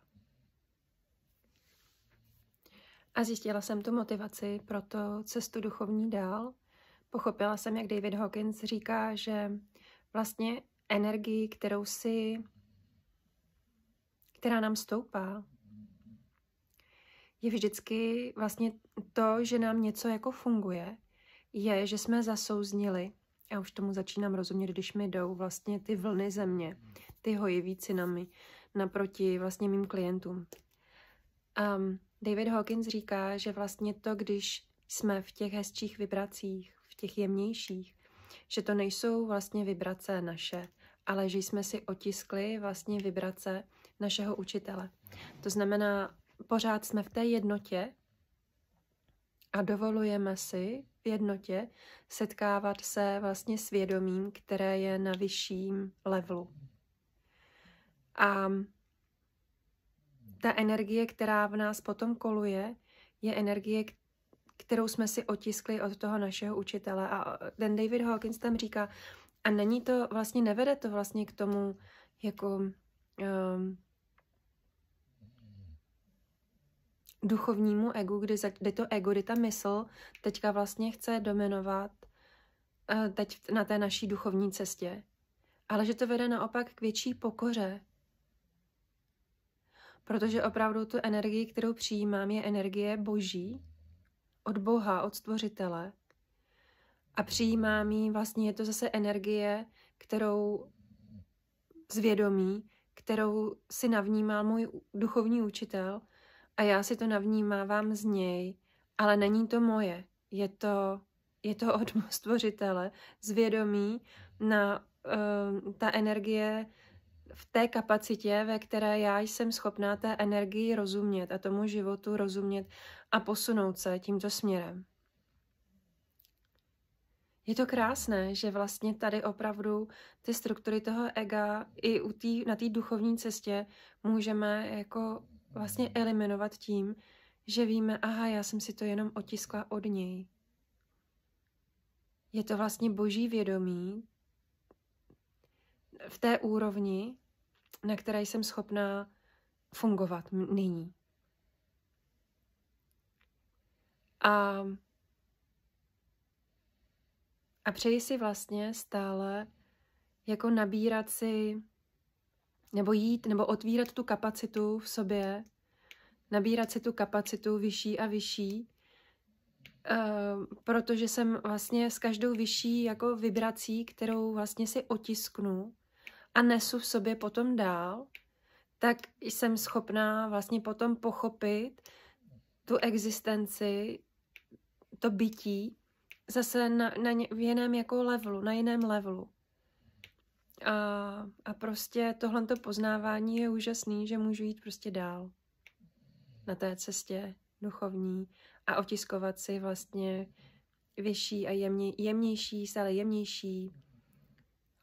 A zjistila jsem tu motivaci pro to cestu duchovní dál, Pochopila jsem, jak David Hawkins říká, že vlastně energii, kterou si, která nám stoupá, je vždycky vlastně to, že nám něco jako funguje, je, že jsme zasouznili, já už tomu začínám rozumět, když mi jdou vlastně ty vlny země, ty hojivý cinami naproti vlastně mým klientům. Um, David Hawkins říká, že vlastně to, když jsme v těch hezčích vibracích, těch jemnějších, že to nejsou vlastně vibrace naše, ale že jsme si otiskli vlastně vibrace našeho učitele. To znamená, pořád jsme v té jednotě a dovolujeme si v jednotě setkávat se vlastně s vědomím, které je na vyšším levelu. A ta energie, která v nás potom koluje, je energie, kterou jsme si otiskli od toho našeho učitele. A ten David Hawkins tam říká, a není to, vlastně nevede to vlastně k tomu, jako um, duchovnímu egu, kdy, za, kdy to ego, kdy ta mysl teďka vlastně chce dominovat uh, teď na té naší duchovní cestě. Ale že to vede naopak k větší pokoře. Protože opravdu tu energii, kterou přijímám, je energie boží, od Boha, od stvořitele. A přijímám ji, vlastně je to zase energie, kterou zvědomí, kterou si navnímal můj duchovní učitel a já si to navnímávám z něj, ale není to moje. Je to, je to od stvořitele, zvědomí na uh, ta energie v té kapacitě, ve které já jsem schopná té energii rozumět a tomu životu rozumět a posunout se tímto směrem. Je to krásné, že vlastně tady opravdu ty struktury toho ega i u tý, na té duchovní cestě můžeme jako vlastně eliminovat tím, že víme, aha, já jsem si to jenom otiskla od něj. Je to vlastně boží vědomí v té úrovni, na které jsem schopná fungovat nyní. A, a přeji si vlastně stále jako nabírat si nebo jít, nebo otvírat tu kapacitu v sobě, nabírat si tu kapacitu vyšší a vyšší, uh, protože jsem vlastně s každou vyšší jako vibrací, kterou vlastně si otisknu a nesu v sobě potom dál, tak jsem schopná vlastně potom pochopit tu existenci, to bytí, zase na, na ně, v jiném jako levelu, na jiném levelu. A, a prostě tohle poznávání je úžasný, že můžu jít prostě dál na té cestě duchovní a otiskovat si vlastně vyšší a jemně, jemnější, stále jemnější,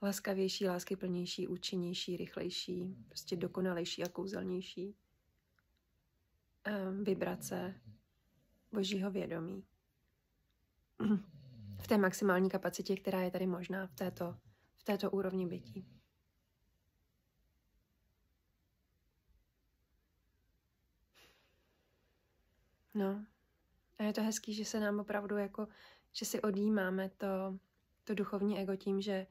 laskavější, láskyplnější, účinnější, rychlejší, prostě dokonalejší a kouzelnější um, vibrace božího vědomí. V té maximální kapacitě, která je tady možná v této v této úrovni bytí. No, a je to hezký, že se nám opravdu jako, že si odjímáme to, to duchovní ego tím, že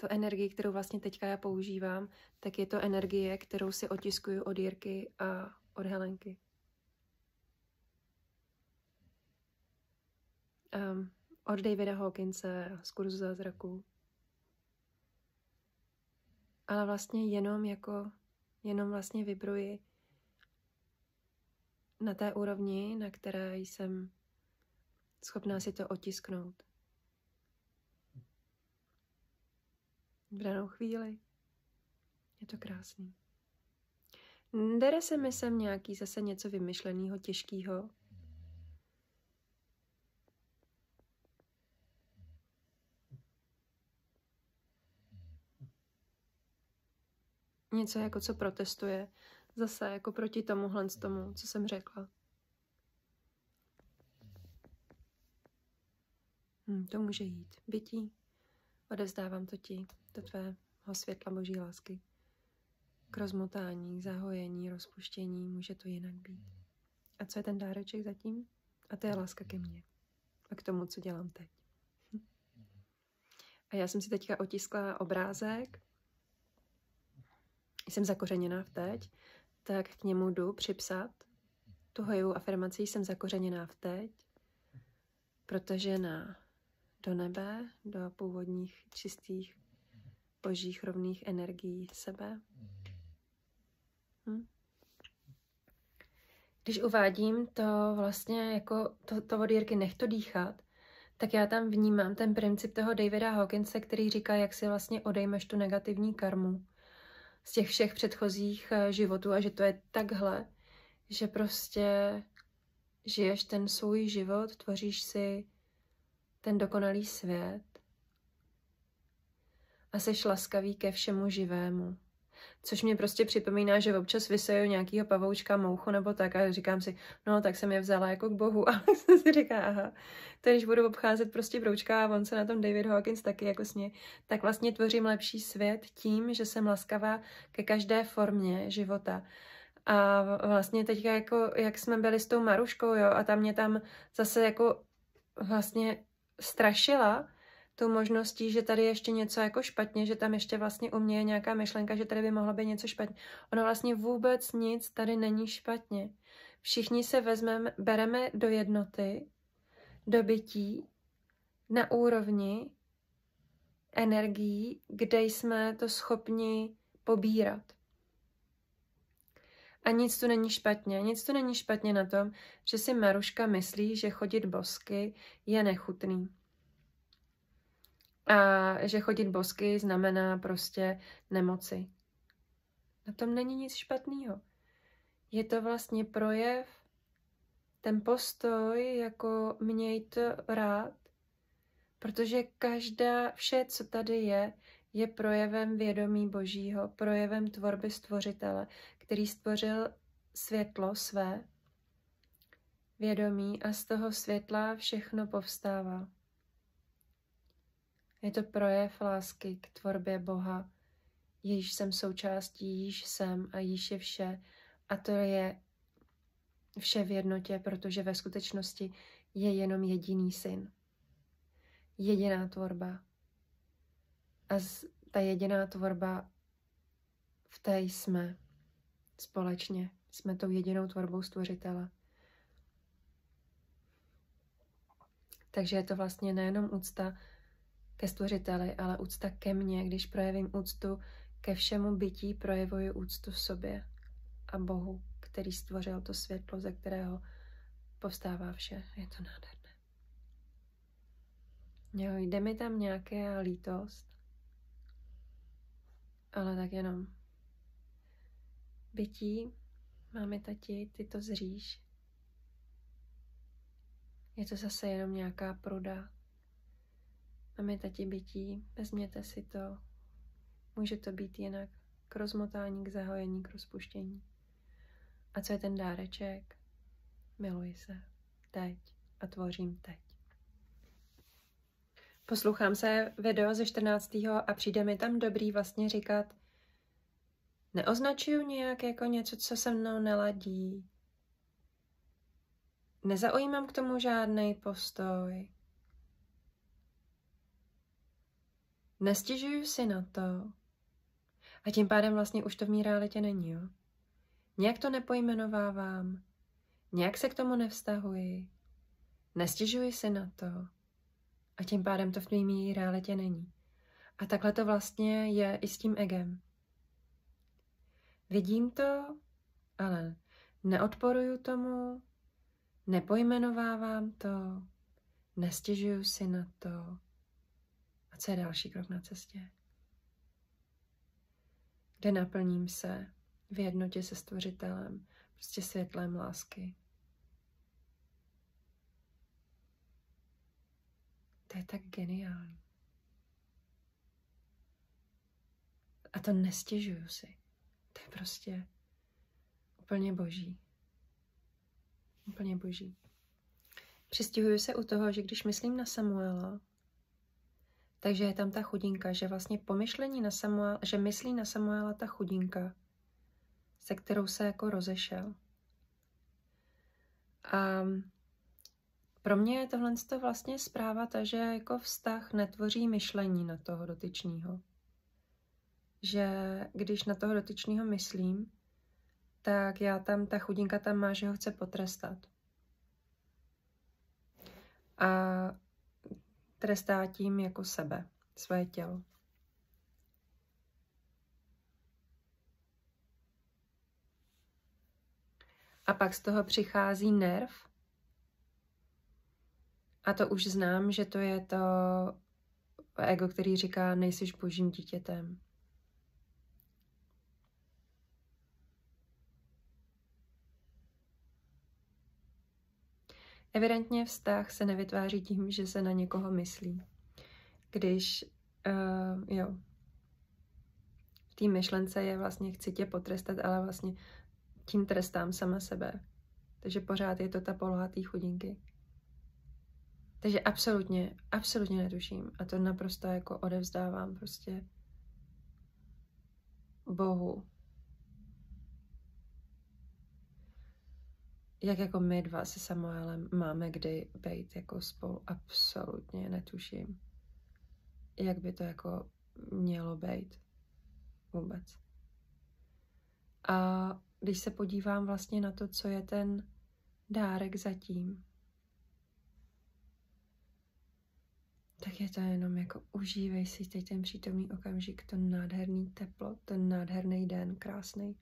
to energii, kterou vlastně teďka já používám, tak je to energie, kterou si otiskuju od Jirky a od Helenky. Um, od Davida Hawkinse z kurzu zázraku ale vlastně jenom jako, jenom vlastně vybruji na té úrovni, na které jsem schopná si to otisknout. V danou chvíli. Je to krásný. Dere se mi sem nějaký zase něco vymyšleného, těžkého, něco jako co protestuje zase jako proti tomuhle tomu, co jsem řekla. Hmm, to může jít. Bytí, odevzdávám to ti, do tvého světla boží lásky. K rozmotání, zahojení, rozpuštění, může to jinak být. A co je ten dáreček zatím? A to je láska ke mně. A k tomu, co dělám teď. A já jsem si teďka otiskla obrázek jsem zakořeněná v teď, tak k němu jdu připsat tu hojivou afirmací jsem zakořeněná v teď, protože na do nebe, do původních čistých božích rovných energií sebe. Hm? Když uvádím to vlastně jako to, to od Jirky nech to dýchat, tak já tam vnímám ten princip toho Davida Hawkinse, který říká, jak si vlastně odejmeš tu negativní karmu z těch všech předchozích eh, životů a že to je takhle, že prostě žiješ ten svůj život, tvoříš si ten dokonalý svět a jsi laskavý ke všemu živému. Což mě prostě připomíná, že občas vyseju nějakýho pavoučka, mouchu nebo tak a říkám si, no tak jsem je vzala jako k bohu a jsem si říká, aha, to když budu obcházet prostě broučka a on se na tom David Hawkins taky jako sně, tak vlastně tvořím lepší svět tím, že jsem laskavá ke každé formě života. A vlastně teďka jako, jak jsme byli s tou Maruškou, jo, a tam mě tam zase jako vlastně strašila, tou možností, že tady je ještě něco jako špatně, že tam ještě vlastně u mě je nějaká myšlenka, že tady by mohlo být něco špatně. Ono vlastně vůbec nic tady není špatně. Všichni se vezmeme, bereme do jednoty, do bytí, na úrovni energií, kde jsme to schopni pobírat. A nic tu není špatně. Nic tu není špatně na tom, že si Maruška myslí, že chodit bosky je nechutný. A že chodit bosky znamená prostě nemoci. Na tom není nic špatného. Je to vlastně projev, ten postoj, jako měj to rád, protože každá, vše, co tady je, je projevem vědomí Božího, projevem tvorby stvořitele, který stvořil světlo své vědomí a z toho světla všechno povstává. Je to projev lásky k tvorbě Boha, již jsem součástí, již jsem a již je vše. A to je vše v jednotě, protože ve skutečnosti je jenom jediný syn. Jediná tvorba. A ta jediná tvorba, v té jsme společně. Jsme tou jedinou tvorbou stvořitele. Takže je to vlastně nejenom úcta ke stvořiteli, ale úcta ke mně. Když projevím úctu ke všemu bytí, projevuji úctu sobě a Bohu, který stvořil to světlo, ze kterého povstává vše. Je to nádherné. Jo, jde mi tam nějaká lítost, ale tak jenom. Bytí, máme tati, ty to zříš. Je to zase jenom nějaká pruda, Máme tati bytí, vezměte si to. Může to být jinak. K rozmotání, k zahojení, k rozpuštění. A co je ten dáreček? Miluji se. Teď. A tvořím teď. Poslouchám se video ze 14. a přijde mi tam dobrý vlastně říkat, neoznačuju nějak jako něco, co se mnou neladí. Nezaujímám k tomu žádný postoj. Nestěžuju si na to. A tím pádem vlastně už to v mý realitě není, jo? Nějak to nepojmenovávám, nějak se k tomu nevztahuji, nestěžuji si na to a tím pádem to v mý realitě není. A takhle to vlastně je i s tím egem. Vidím to, ale neodporuju tomu, nepojmenovávám to, nestěžuju si na to, co je další krok na cestě? Kde naplním se v jednotě se stvořitelem, prostě světlem lásky. To je tak geniální. A to nestěžuju si. To je prostě úplně boží. Úplně boží. Přistihuju se u toho, že když myslím na Samuela, takže je tam ta chudinka, že vlastně pomyšlení na Samuel, že myslí na Samuela ta chudinka, se kterou se jako rozešel. A pro mě je tohle vlastně zpráva ta, že jako vztah netvoří myšlení na toho dotyčního. Že když na toho dotyčního myslím, tak já tam, ta chudinka tam má, že ho chce potrestat. A trestá tím jako sebe, svoje tělo. A pak z toho přichází nerv. A to už znám, že to je to ego, který říká, nejsiš božím dítětem. Evidentně vztah se nevytváří tím, že se na někoho myslí. Když, uh, jo, v té myšlence je vlastně chci tě potrestat, ale vlastně tím trestám sama sebe. Takže pořád je to ta poloha té chudinky. Takže absolutně, absolutně netuším. A to naprosto jako odevzdávám prostě Bohu. Jak jako my dva se Samuelem máme kdy být jako spolu, absolutně netuším. Jak by to jako mělo být vůbec. A když se podívám vlastně na to, co je ten dárek zatím, tak je to jenom jako užívej si teď ten přítomný okamžik, to nádherný teplo, ten nádherný den, krásný.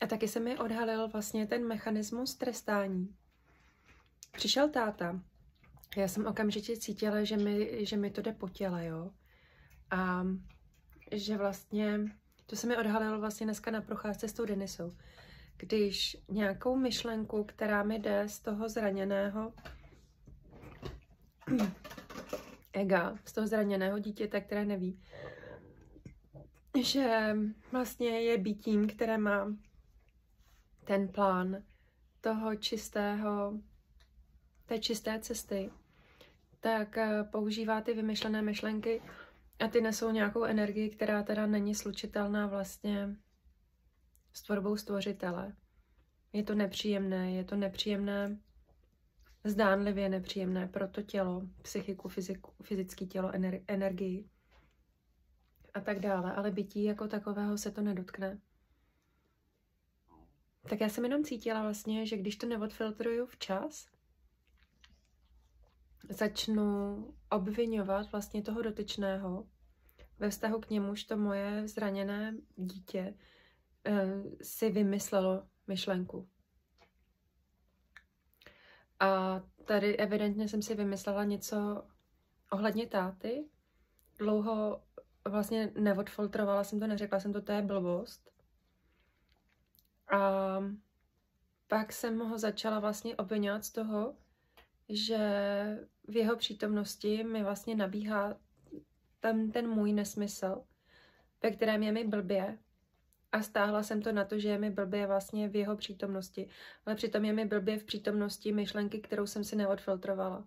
A taky se mi odhalil vlastně ten mechanismus trestání. Přišel táta, já jsem okamžitě cítila, že mi, že mi to jde po těle, jo. A že vlastně, to se mi odhalilo vlastně dneska na procházce s tou Denisou, když nějakou myšlenku, která mi jde z toho zraněného ega, z toho zraněného dítěte, které neví, že vlastně je bytím, které má ten plán toho čistého, té čisté cesty, tak eh, používá ty vymyšlené myšlenky a ty nesou nějakou energii, která teda není slučitelná vlastně s tvorbou stvořitele. Je to nepříjemné, je to nepříjemné, zdánlivě nepříjemné pro to tělo, psychiku, fyziku, fyzické tělo, ener, energii a tak dále, ale bytí jako takového se to nedotkne. Tak já jsem jenom cítila vlastně, že když to neodfiltruju včas, začnu obvinovat vlastně toho dotyčného ve vztahu k němuž to moje zraněné dítě si vymyslelo myšlenku. A tady evidentně jsem si vymyslela něco ohledně táty. Dlouho vlastně neodfiltrovala jsem to, neřekla jsem to, to je blbost. A pak jsem ho začala vlastně obvinovat z toho, že v jeho přítomnosti mi vlastně nabíhá ten, ten můj nesmysl, ve kterém je mi blbě. A stáhla jsem to na to, že je mi blbě vlastně v jeho přítomnosti. Ale přitom je mi blbě v přítomnosti myšlenky, kterou jsem si neodfiltrovala.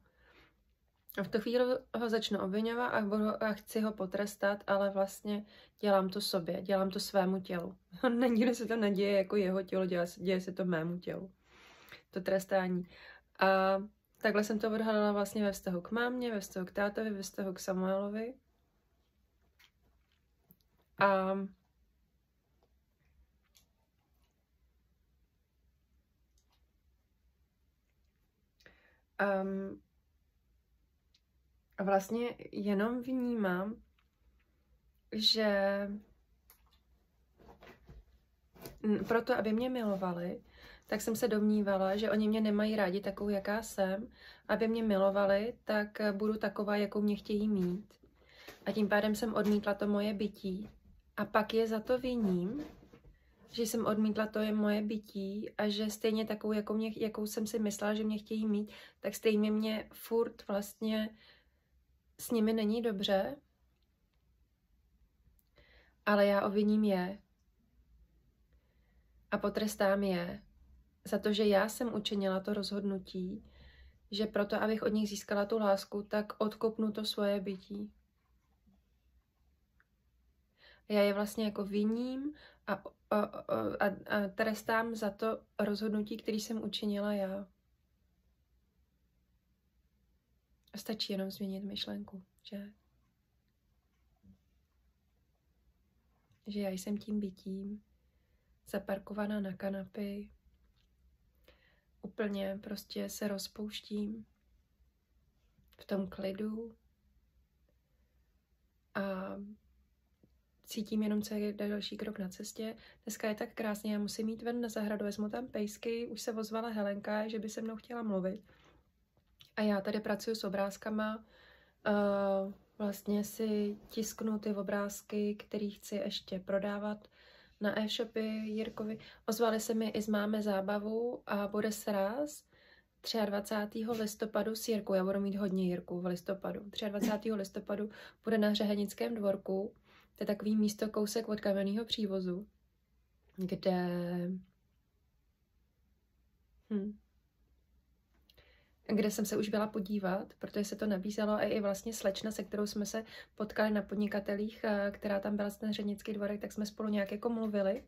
A v tu chvíli ho začnu obvinovat a, a chci ho potrestat, ale vlastně dělám to sobě, dělám to svému tělu. Nikdy se to neděje jako jeho tělo, děje, děje se to mému tělu. To trestání. A takhle jsem to odhalila vlastně ve vztahu k mámě, ve vztahu k tátovi, ve vztahu k Samuelovi. A um, vlastně jenom vnímám, že proto, aby mě milovali, tak jsem se domnívala, že oni mě nemají rádi takovou, jaká jsem. Aby mě milovali, tak budu taková, jakou mě chtějí mít. A tím pádem jsem odmítla to moje bytí. A pak je za to viním, že jsem odmítla to je moje bytí a že stejně takovou, jakou, mě, jakou jsem si myslela, že mě chtějí mít, tak stejně mě furt vlastně s nimi není dobře, ale já oviním je a potrestám je za to, že já jsem učinila to rozhodnutí, že proto, abych od nich získala tu lásku, tak odkopnu to svoje bytí. Já je vlastně jako viním a, a, a, trestám za to rozhodnutí, který jsem učinila já. Stačí jenom změnit myšlenku, že? že já jsem tím bytím, zaparkovaná na kanapy, úplně prostě se rozpouštím v tom klidu a cítím jenom, co je další krok na cestě. Dneska je tak krásně, já musím jít ven na zahradu, vezmu tam pejsky, už se ozvala Helenka, že by se mnou chtěla mluvit. A já tady pracuji s obrázkama, uh, vlastně si tisknu ty obrázky, které chci ještě prodávat na e-shopy Jirkovi. Ozvali se mi i z Máme zábavu a bude sraz 23. listopadu s Jirkou. Já budu mít hodně Jirku v listopadu. 23. listopadu bude na Hřehenickém dvorku. To je takový místo kousek od kamenného přívozu, kde... Hm kde jsem se už byla podívat, protože se to nabízelo a i vlastně slečna, se kterou jsme se potkali na podnikatelích, eh, která tam byla z ten řenický dvorek, tak jsme spolu nějak jako mluvili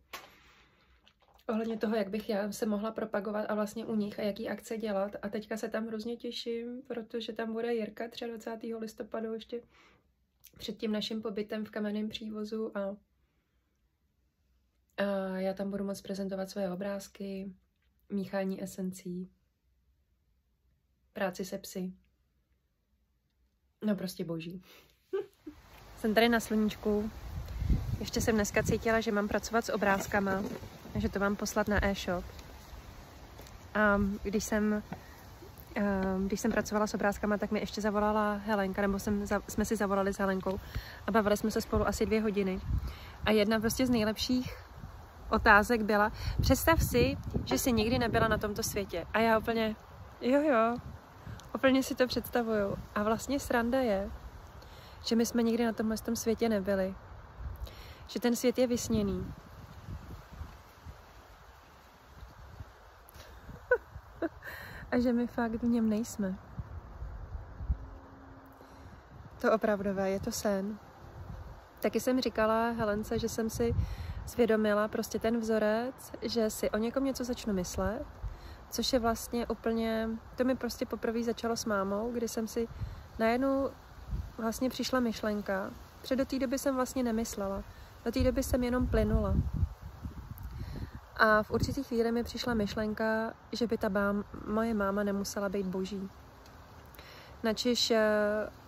ohledně toho, jak bych já se mohla propagovat a vlastně u nich a jaký akce dělat. A teďka se tam hrozně těším, protože tam bude Jirka 23. listopadu ještě před tím naším pobytem v kamenném přívozu a, a já tam budu moct prezentovat svoje obrázky, míchání esencí, práci se psy. No prostě boží. jsem tady na sluníčku. Ještě jsem dneska cítila, že mám pracovat s obrázkama, že to mám poslat na e-shop. A když jsem, když jsem pracovala s obrázkama, tak mi ještě zavolala Helenka, nebo jsem, jsme si zavolali s Helenkou a bavili jsme se spolu asi dvě hodiny. A jedna prostě z nejlepších otázek byla, představ si, že jsi nikdy nebyla na tomto světě. A já úplně, jo jo, Úplně si to představuju. A vlastně sranda je, že my jsme nikdy na tomhle tom světě nebyli. Že ten svět je vysněný. A že my fakt v něm nejsme. To opravdové, je to sen. Taky jsem říkala Helence, že jsem si zvědomila prostě ten vzorec, že si o někom něco začnu myslet což je vlastně úplně, to mi prostě poprvé začalo s mámou, kdy jsem si najednou vlastně přišla myšlenka, před do té doby jsem vlastně nemyslela, do té doby jsem jenom plynula. A v určitý chvíli mi přišla myšlenka, že by ta bám, moje máma nemusela být boží. Načiž eh,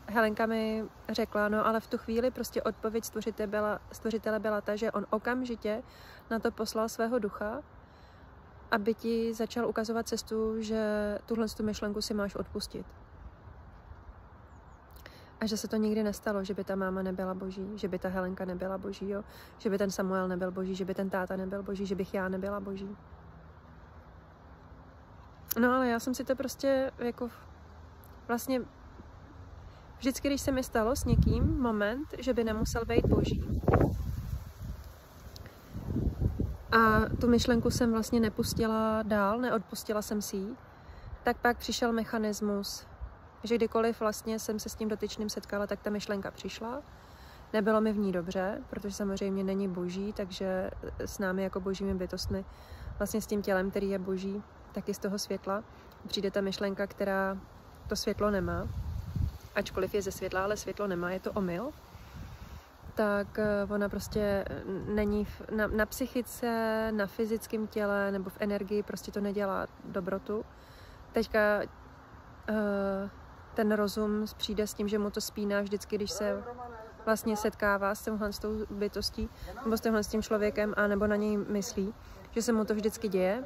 Helenka mi řekla, no ale v tu chvíli prostě odpověď stvořitele byla, stvořitele byla ta, že on okamžitě na to poslal svého ducha aby ti začal ukazovat cestu, že tuhle tu myšlenku si máš odpustit. A že se to nikdy nestalo, že by ta máma nebyla boží, že by ta Helenka nebyla boží, jo? že by ten Samuel nebyl boží, že by ten táta nebyl boží, že bych já nebyla boží. No ale já jsem si to prostě jako vlastně vždycky, když se mi stalo s někým moment, že by nemusel být boží, a tu myšlenku jsem vlastně nepustila dál, neodpustila jsem si ji, tak pak přišel mechanismus, že kdykoliv vlastně jsem se s tím dotyčným setkala, tak ta myšlenka přišla. Nebylo mi v ní dobře, protože samozřejmě není boží, takže s námi jako božími bytostmi, vlastně s tím tělem, který je boží, taky z toho světla, přijde ta myšlenka, která to světlo nemá. Ačkoliv je ze světla, ale světlo nemá, je to omyl tak eh, ona prostě není v, na, na psychice, na fyzickém těle nebo v energii, prostě to nedělá dobrotu. Teďka uh, ten rozum přijde s tím, že mu to spíná vždycky, když se vlastně setkává s tímhle s tou bytostí nebo s tímhle s tím člověkem a nebo na něj myslí, že se mu to vždycky děje,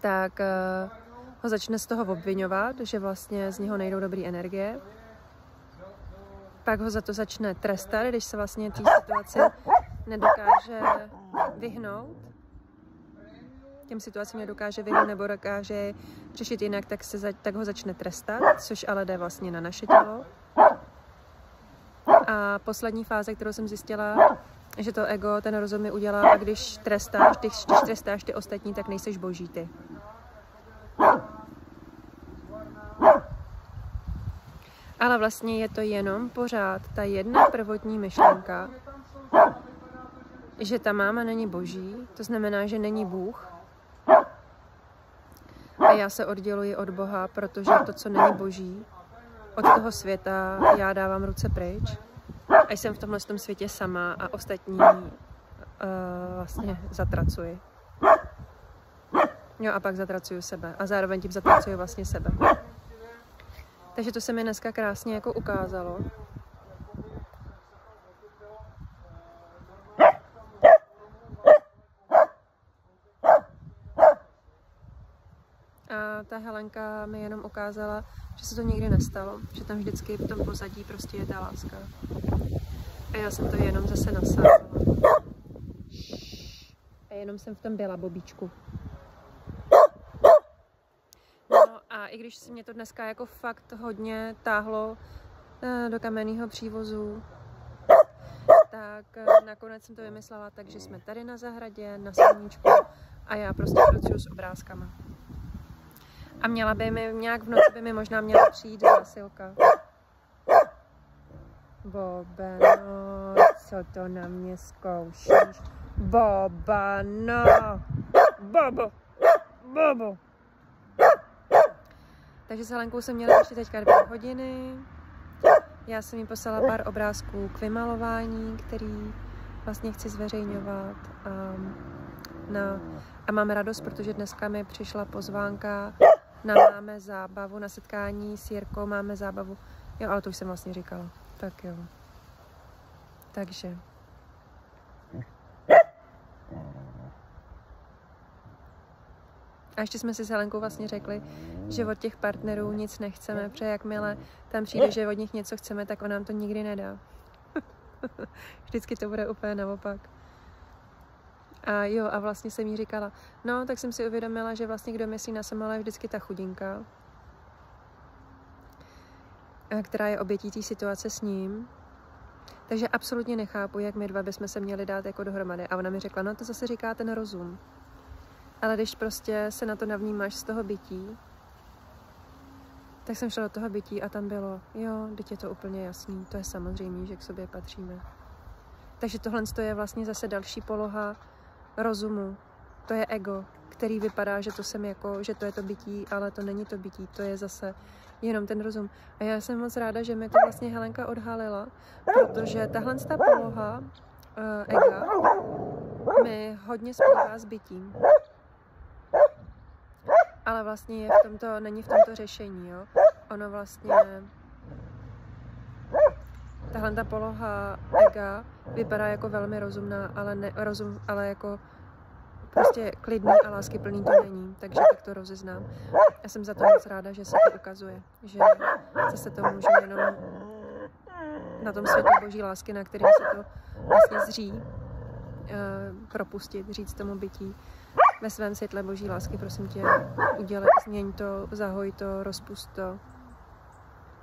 tak uh, ho začne z toho obvinovat, že vlastně z něho nejdou dobré energie pak ho za to začne trestat, když se vlastně té situaci nedokáže vyhnout. Těm situacím nedokáže vyhnout nebo dokáže řešit jinak, tak, se za, tak ho začne trestat, což ale jde vlastně na naše tělo. A poslední fáze, kterou jsem zjistila, že to ego, ten rozum mi udělá a když trestáš, když, když trestáš ty ostatní, tak nejseš boží ty. Ale vlastně je to jenom pořád ta jedna prvotní myšlenka, že ta máma není boží, to znamená, že není Bůh. Já se odděluji od Boha, protože to, co není boží, od toho světa já dávám ruce pryč. A jsem v tomhle tom světě sama a ostatní vlastně zatracuji. Jo, a pak zatracuju sebe. A zároveň tím zatracuju vlastně sebe. Takže to se mi dneska krásně jako ukázalo. A ta Helenka mi jenom ukázala, že se to nikdy nestalo, že tam vždycky v tom pozadí prostě je ta láska. A já jsem to jenom zase nasázala. A jenom jsem v tom byla, Bobíčku. No a i když se mě to dneska jako fakt hodně táhlo eh, do kamenného přívozu, tak eh, nakonec jsem to vymyslela tak, že jsme tady na zahradě, na sluníčku a já prostě pracuju s obrázkama. A měla by mi, nějak v noci by mi možná měla přijít zásilka. Bobeno, co to na mě zkoušíš? Bobano, Bobo, Bobo. Takže s Helenkou jsem měla ještě teďka dvě hodiny. Já jsem jí poslala pár obrázků k vymalování, který vlastně chci zveřejňovat. A, na, a mám radost, protože dneska mi přišla pozvánka na máme zábavu, na setkání s Jirkou máme zábavu. Jo, ale to už jsem vlastně říkala. Tak jo. Takže. A ještě jsme si s Helenkou vlastně řekli, že od těch partnerů nic nechceme, protože jakmile tam přijde, že od nich něco chceme, tak on nám to nikdy nedá. Vždycky to bude úplně naopak. A jo, a vlastně jsem jí říkala, no, tak jsem si uvědomila, že vlastně kdo myslí na Samala je vždycky ta chudinka, která je obětí té situace s ním. Takže absolutně nechápu, jak my dva bychom se měli dát jako dohromady. A ona mi řekla, no to zase říká ten rozum. Ale když prostě se na to navnímáš z toho bytí, tak jsem šla do toho bytí a tam bylo, jo, teď je to úplně jasný, to je samozřejmé, že k sobě patříme. Takže tohle je vlastně zase další poloha rozumu. To je ego, který vypadá, že to jsem jako, že to je to bytí, ale to není to bytí, to je zase jenom ten rozum. A já jsem moc ráda, že mi to vlastně Helenka odhalila, protože tahle ta poloha uh, ega mi hodně spívá s bytím. Ale vlastně je v tomto, není v tomto řešení, jo. Ono vlastně tahle ta poloha ega vypadá jako velmi rozumná, ale, ne, rozum, ale jako prostě klidný a láskyplný to není, takže tak to rozeznám. Já jsem za to moc ráda, že se to ukazuje, že zase to můžu jenom na tom světě boží lásky, na kterém se to vlastně zří, eh, propustit, říct tomu bytí ve svém světle boží lásky, prosím tě, udělej, změň to, zahoj to, rozpust to,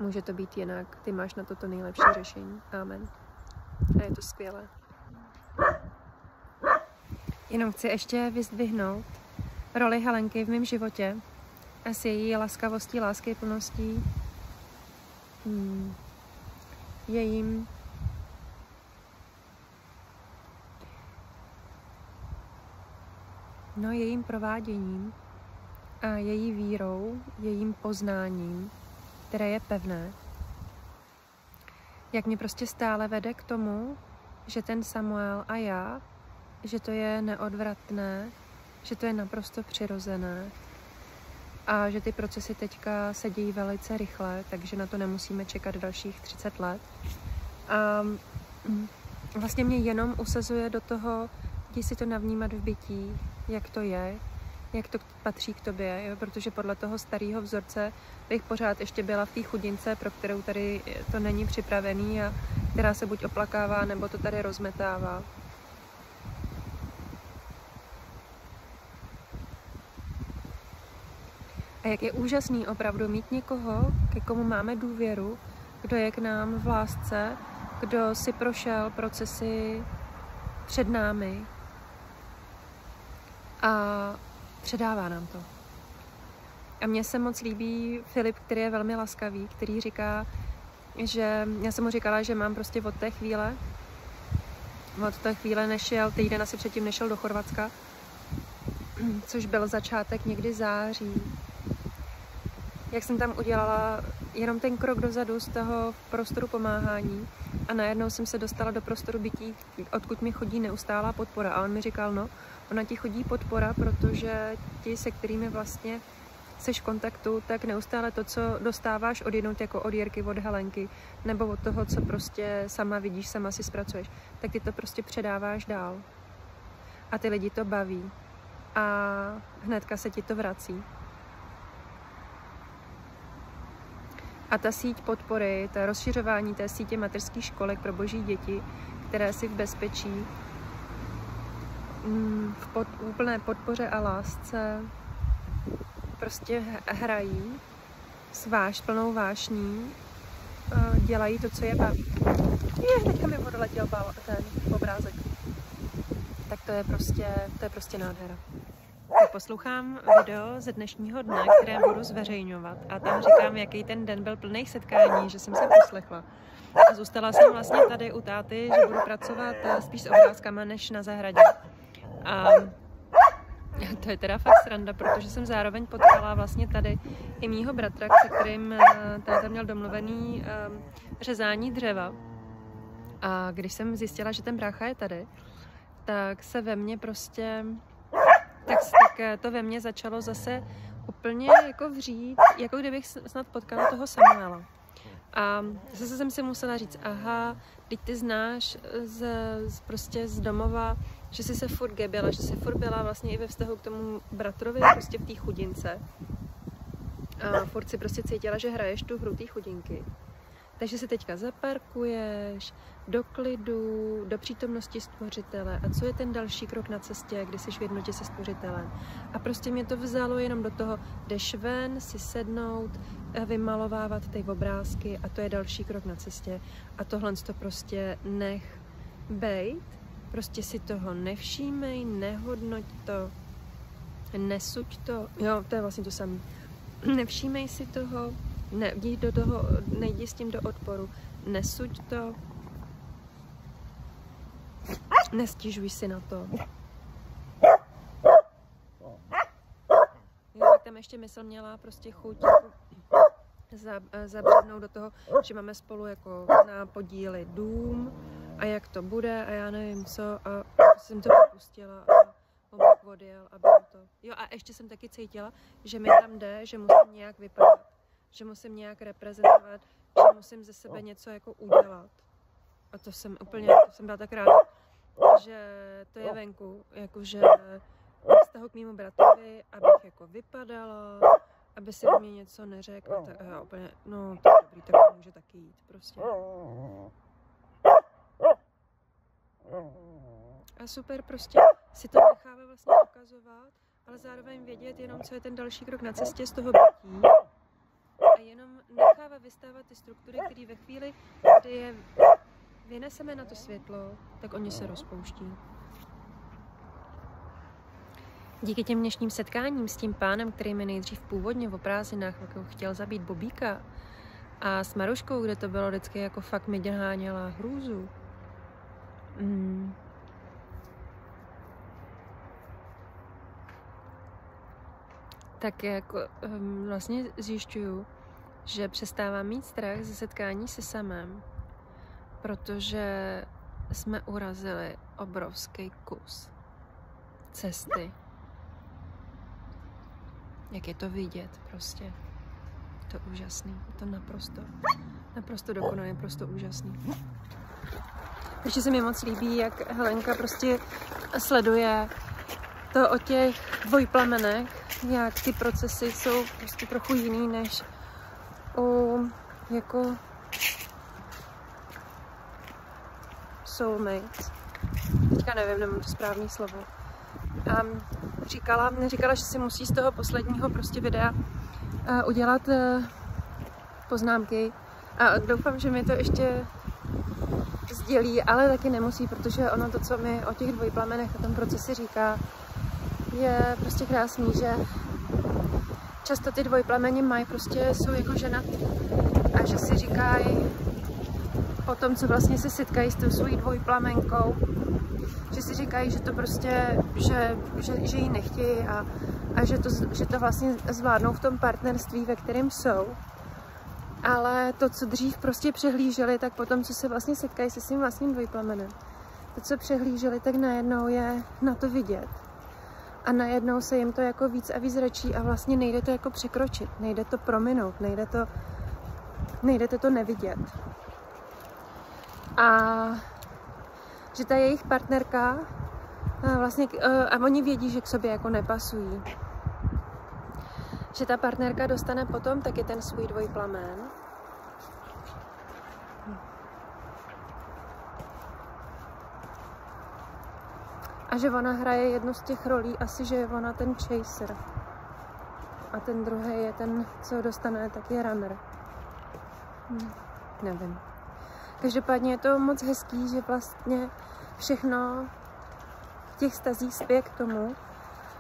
může to být jinak. Ty máš na to to nejlepší řešení. Amen. A je to skvělé. Jenom chci ještě vyzdvihnout roli Helenky v mém životě a s její laskavostí, lásky, plností, hmm, jejím no jejím prováděním a její vírou, jejím poznáním, které je pevné, jak mě prostě stále vede k tomu, že ten Samuel a já, že to je neodvratné, že to je naprosto přirozené a že ty procesy teďka se dějí velice rychle, takže na to nemusíme čekat dalších 30 let. A mm, vlastně mě jenom usazuje do toho, jdi si to navnímat v bytí, jak to je, jak to patří k tobě, jo? protože podle toho starého vzorce bych pořád ještě byla v té chudince, pro kterou tady to není připravený a která se buď oplakává, nebo to tady rozmetává. A jak je úžasný opravdu mít někoho, ke komu máme důvěru, kdo je k nám v lásce, kdo si prošel procesy před námi a předává nám to. A mně se moc líbí Filip, který je velmi laskavý, který říká, že já jsem mu říkala, že mám prostě od té chvíle, od té chvíle nešel, týden asi předtím nešel do Chorvatska, což byl začátek někdy září. Jak jsem tam udělala jenom ten krok dozadu z toho prostoru pomáhání a najednou jsem se dostala do prostoru bytí, odkud mi chodí neustálá podpora. A on mi říkal, no, ona ti chodí podpora, protože ti, se kterými vlastně seš v kontaktu, tak neustále to, co dostáváš od jednout jako od Jirky, od Helenky, nebo od toho, co prostě sama vidíš, sama si zpracuješ, tak ty to prostě předáváš dál. A ty lidi to baví. A hnedka se ti to vrací. A ta síť podpory, ta rozšiřování té sítě mateřských školek pro boží děti, které si v bezpečí, mm, v pod, úplné podpoře a lásce prostě hrají s váš, plnou vášní, dělají to, co je baví. Je, teďka mi odletěl ten obrázek. Tak to je prostě, to je prostě nádhera. Poslouchám video ze dnešního dne, které budu zveřejňovat a tam říkám, jaký ten den byl plný setkání, že jsem se poslechla. A zůstala jsem vlastně tady u táty, že budu pracovat eh, spíš s obrázkama než na zahradě. A to je teda fakt sranda, protože jsem zároveň potkala vlastně tady i mýho bratra, se kterým eh, táta měl domluvený um, řezání dřeva. A když jsem zjistila, že ten brácha je tady, tak se ve mně prostě, tak, tak eh, to ve mně začalo zase úplně jako vřít, jako kdybych snad potkala toho Samuela. A zase jsem si musela říct, aha, teď ty znáš z, z, prostě z domova, že jsi se furt gebila, že jsi furt byla vlastně i ve vztahu k tomu bratrovi prostě v té chudince. A furt si prostě cítila, že hraješ tu hru té chudinky. Takže se teďka zaparkuješ do klidu, do přítomnosti stvořitele. A co je ten další krok na cestě, kdy jsi v jednotě se stvořitelem? A prostě mě to vzalo jenom do toho, jdeš ven, si sednout, vymalovávat ty obrázky a to je další krok na cestě. A tohle to prostě nech bejt, prostě si toho nevšímej, nehodnoť to, nesuď to, jo, to je vlastně to samé. Nevšímej si toho, ne, do toho, nejdi s tím do odporu, nesuď to, nestěžuj si na to. Jo, tak tam ještě mysl měla prostě chuť zabřednout do toho, že máme spolu jako na podíly dům a jak to bude a já nevím co a jsem to propustila a on odjel a bylo to. Jo a ještě jsem taky cítila, že mi tam jde, že musím nějak vypadat že musím nějak reprezentovat, že musím ze sebe něco jako udělat. A to jsem úplně, to jsem byla tak ráda, že to je venku, jakože vztahu k mému bratrovi, abych jako vypadala, aby si mě něco neřekl. A, tak, a já úplně, no tak dobrý, tak to může taky jít prostě. A super prostě si to nechává vlastně ukazovat, ale zároveň vědět jenom, co je ten další krok na cestě z toho bytí jenom nechává vystávat ty struktury, které ve chvíli, kdy je vyneseme na to světlo, tak oni se rozpouští. Díky těm dnešním setkáním s tím pánem, který mi nejdřív původně v prázdninách jako chtěl zabít Bobíka, a s Maruškou, kde to bylo vždycky jako fakt mi děháněla hrůzu. Mm. Tak jako um, vlastně zjišťuju, že přestávám mít strach ze setkání se samem, protože jsme urazili obrovský kus cesty. Jak je to vidět prostě. To úžasný. Je to naprosto, naprosto dokonalé, naprosto úžasný. Ještě se mi moc líbí, jak Helenka prostě sleduje to o těch dvojplamenech, jak ty procesy jsou prostě trochu jiný než o jako soulmate. Teďka nevím, nemám to správný slovo. A říkala, říkala, že si musí z toho posledního prostě videa uh, udělat uh, poznámky. A doufám, že mi to ještě sdělí, ale taky nemusí, protože ono to, co mi o těch dvojplamenech a tom procesi říká, je prostě krásný, že často ty dvojplemeni mají, prostě jsou jako žena a že si říkají po tom, co vlastně se setkají s tou svojí dvojplamenkou, že si říkají, že to prostě, že, že, že ji nechtějí a, a že, to, že to vlastně zvládnou v tom partnerství, ve kterém jsou. Ale to, co dřív prostě přehlíželi, tak potom, co se vlastně setkají se svým vlastním dvojplamenem, to, co přehlíželi, tak najednou je na to vidět. A najednou se jim to jako víc a víc račí a vlastně nejde to jako překročit, nejde to prominout, nejde to, nejde to, to nevidět. A že ta jejich partnerka a vlastně, a oni vědí, že k sobě jako nepasují. Že ta partnerka dostane potom taky ten svůj dvojplamen. A že ona hraje jednu z těch rolí, asi že je ona ten chaser. A ten druhý je ten, co dostane, tak je runner. Hm, nevím. Každopádně je to moc hezký, že vlastně všechno v těch stazích spěje k tomu,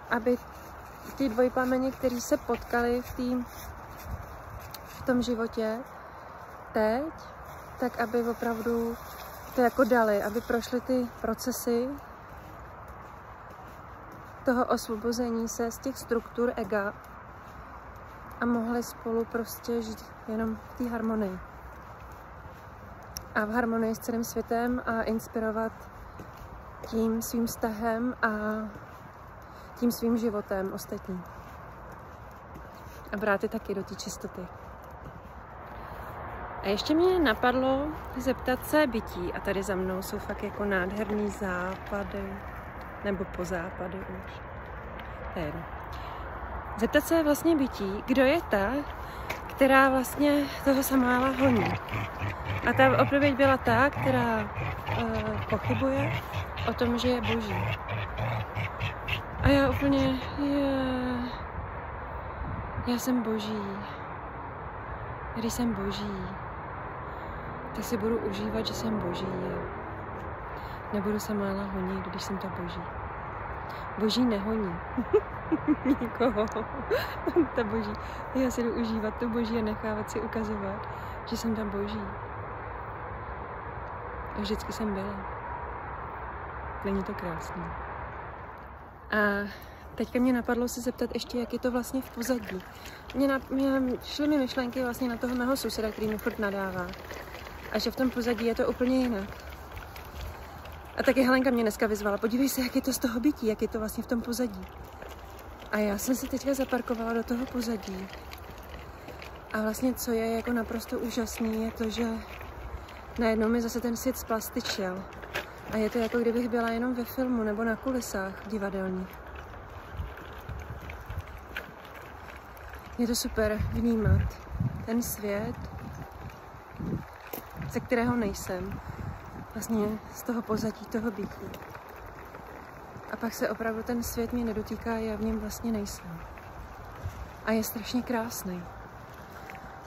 aby ty dvojplameni, kteří se potkali v, tý, v tom životě teď, tak aby opravdu to jako dali, aby prošly ty procesy toho osvobození se z těch struktur ega a mohli spolu prostě žít jenom v té harmonii. A v harmonii s celým světem a inspirovat tím svým vztahem a tím svým životem ostatní. A brát je taky do té čistoty. A ještě mě napadlo zeptat se bytí, a tady za mnou jsou fakt jako nádherný západy, nebo po západy už. Jedno. Zeptat se vlastně bytí, kdo je ta, která vlastně toho Samuela honí. A ta odpověď byla ta, která uh, pochybuje o tom, že je boží. A já úplně, je, já jsem boží. Když jsem boží, tak si budu užívat, že jsem boží. Nebudu se mála honit, když jsem to boží. Boží nehoní. Nikoho. ta boží. Já si jdu užívat to boží a nechávat si ukazovat, že jsem tam boží. A vždycky jsem byla. Není to krásné. A teďka mě napadlo se zeptat ještě, jak je to vlastně v pozadí. Mě, na, mě šly mi myšlenky vlastně na toho mého suseda, který mi furt nadává. A že v tom pozadí je to úplně jinak. A taky Helenka mě dneska vyzvala, podívej se, jak je to z toho bytí, jak je to vlastně v tom pozadí. A já jsem se teďka zaparkovala do toho pozadí. A vlastně, co je jako naprosto úžasný, je to, že najednou mi zase ten svět splastičil. A je to jako kdybych byla jenom ve filmu nebo na kulisách divadelních. Je to super vnímat ten svět, ze kterého nejsem. Vlastně z toho pozadí toho bytí. A pak se opravdu ten svět mě nedotýká, já v něm vlastně nejsem. A je strašně krásný.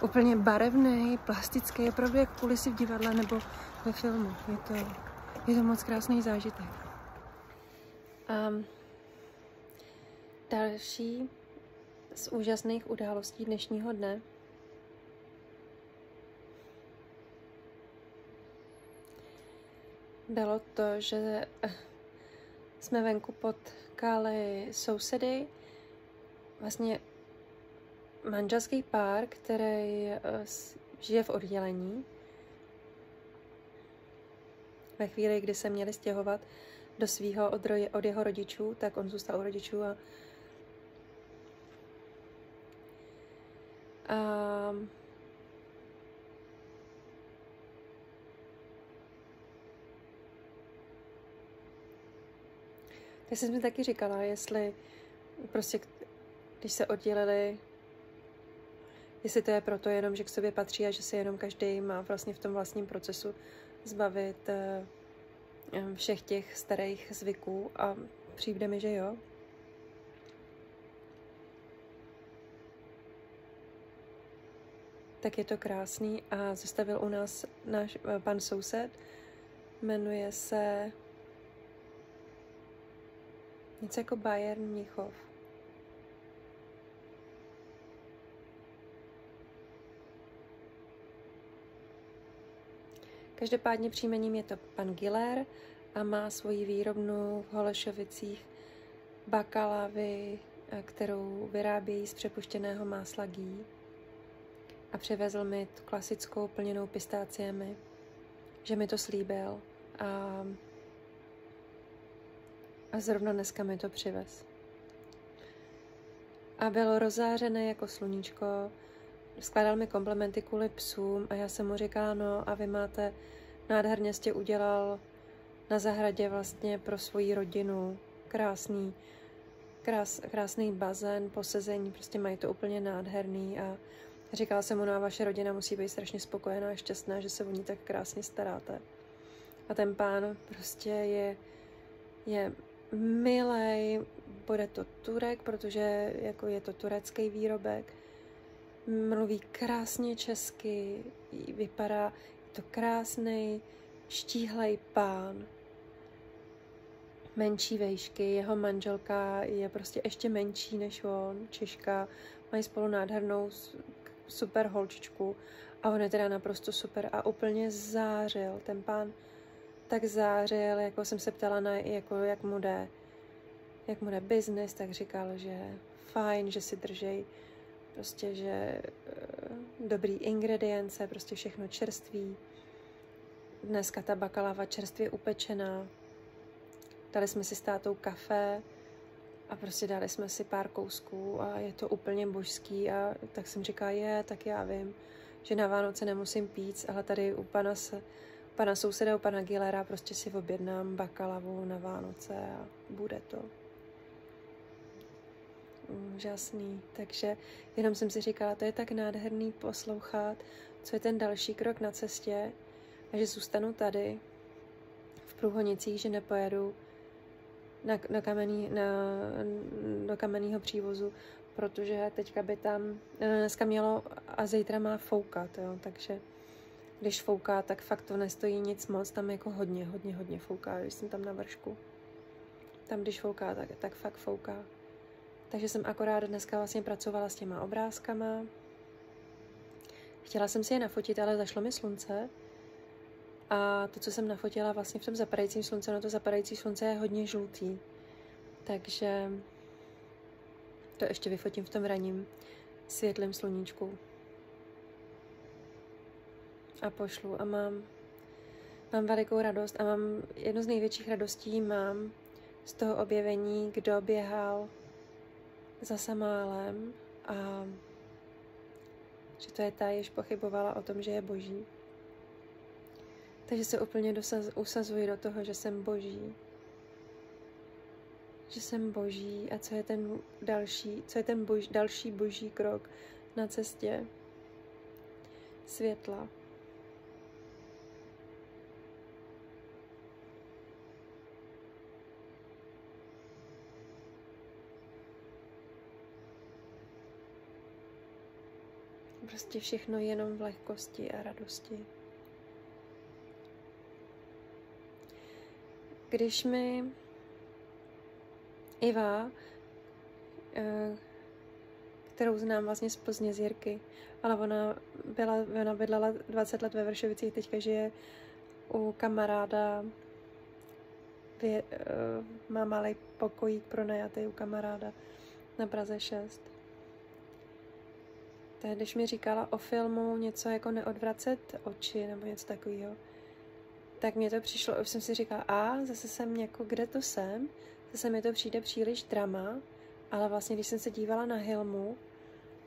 Úplně barevný, plastický, opravdu jak kulisy v divadle nebo ve filmu. Je to je to moc krásný zážitek. Um, další z úžasných událostí dnešního dne bylo to, že eh, jsme venku potkali sousedy, vlastně manželský pár, který eh, žije v oddělení. Ve chvíli, kdy se měli stěhovat do svého od, od jeho rodičů, tak on zůstal u rodičů a, a Tak jsem mi taky říkala, jestli prostě, když se oddělili, jestli to je proto jenom, že k sobě patří a že se jenom každý má vlastně v tom vlastním procesu zbavit eh, všech těch starých zvyků a přijde mi, že jo. Tak je to krásný a zastavil u nás náš eh, pan soused. Jmenuje se něco jako Bayern Mnichov. Každopádně příjmením je to pan Giller a má svoji výrobnu v Holešovicích bakalavy, eh, kterou vyrábějí z přepuštěného másla gí. a přivezl mi tu klasickou plněnou pistáciemi, že mi to slíbil a, a zrovna dneska mi to přivez. A bylo rozářené jako sluníčko, skládal mi komplementy kvůli psům a já jsem mu říkala, no a vy máte, nádherně jste udělal na zahradě vlastně pro svoji rodinu krásný, krás, krásný bazén, posezení, prostě mají to úplně nádherný a říkala jsem mu, no a vaše rodina musí být strašně spokojená a šťastná, že se o ní tak krásně staráte. A ten pán prostě je, je milej, bude to Turek, protože jako je to turecký výrobek, mluví krásně česky, vypadá to krásný, štíhlej pán, menší vejšky, jeho manželka je prostě ještě menší než on, Češka, mají spolu nádhernou super holčičku a on je teda naprosto super a úplně zářil, ten pán tak zářil, jako jsem se ptala na, jako jak mu jde, jak mu jde business, tak říkal, že fajn, že si držej prostě, že uh, dobrý ingredience, prostě všechno čerství. Dneska ta bakalava čerstvě upečená. Dali jsme si s tátou kafe a prostě dali jsme si pár kousků a je to úplně božský a tak jsem říkala, je, tak já vím, že na Vánoce nemusím pít, ale tady u pana, se, pana u pana Gilera prostě si objednám bakalavu na Vánoce a bude to úžasný. Takže jenom jsem si říkala, to je tak nádherný poslouchat, co je ten další krok na cestě a že zůstanu tady v průhonicích, že nepojedu na, na kamenný, na, do kamenného přívozu, protože teďka by tam, dneska mělo a zítra má foukat, jo, takže když fouká, tak fakt to nestojí nic moc, tam jako hodně, hodně, hodně fouká, když jsem tam na vršku. Tam, když fouká, tak, tak fakt fouká. Takže jsem akorát dneska vlastně pracovala s těma obrázkama. Chtěla jsem si je nafotit, ale zašlo mi slunce. A to, co jsem nafotila vlastně v tom zapadajícím slunce, no to zapadající slunce je hodně žlutý. Takže to ještě vyfotím v tom raním světlém sluníčku. A pošlu a mám, mám velikou radost a mám jednu z největších radostí mám z toho objevení, kdo běhal za Samálem a že to je ta, jež pochybovala o tom, že je boží. Takže se úplně dosaz, usazuji do toho, že jsem boží. Že jsem boží a co je ten další, co je ten bož, další boží krok na cestě světla. Prostě všechno jenom v lehkosti a radosti. Když mi Iva, eh, kterou znám vlastně z Plzně z Jirky, ale ona, byla, ona bydlela 20 let ve Vršovicích, teďka žije u kamaráda, eh, má malý pokojík pronajatý u kamaráda na Praze 6 když mi říkala o filmu něco jako neodvracet oči nebo něco takového, tak mě to přišlo, už jsem si říkala, a zase jsem jako, kde to jsem, zase mi to přijde příliš drama, ale vlastně, když jsem se dívala na Hilmu,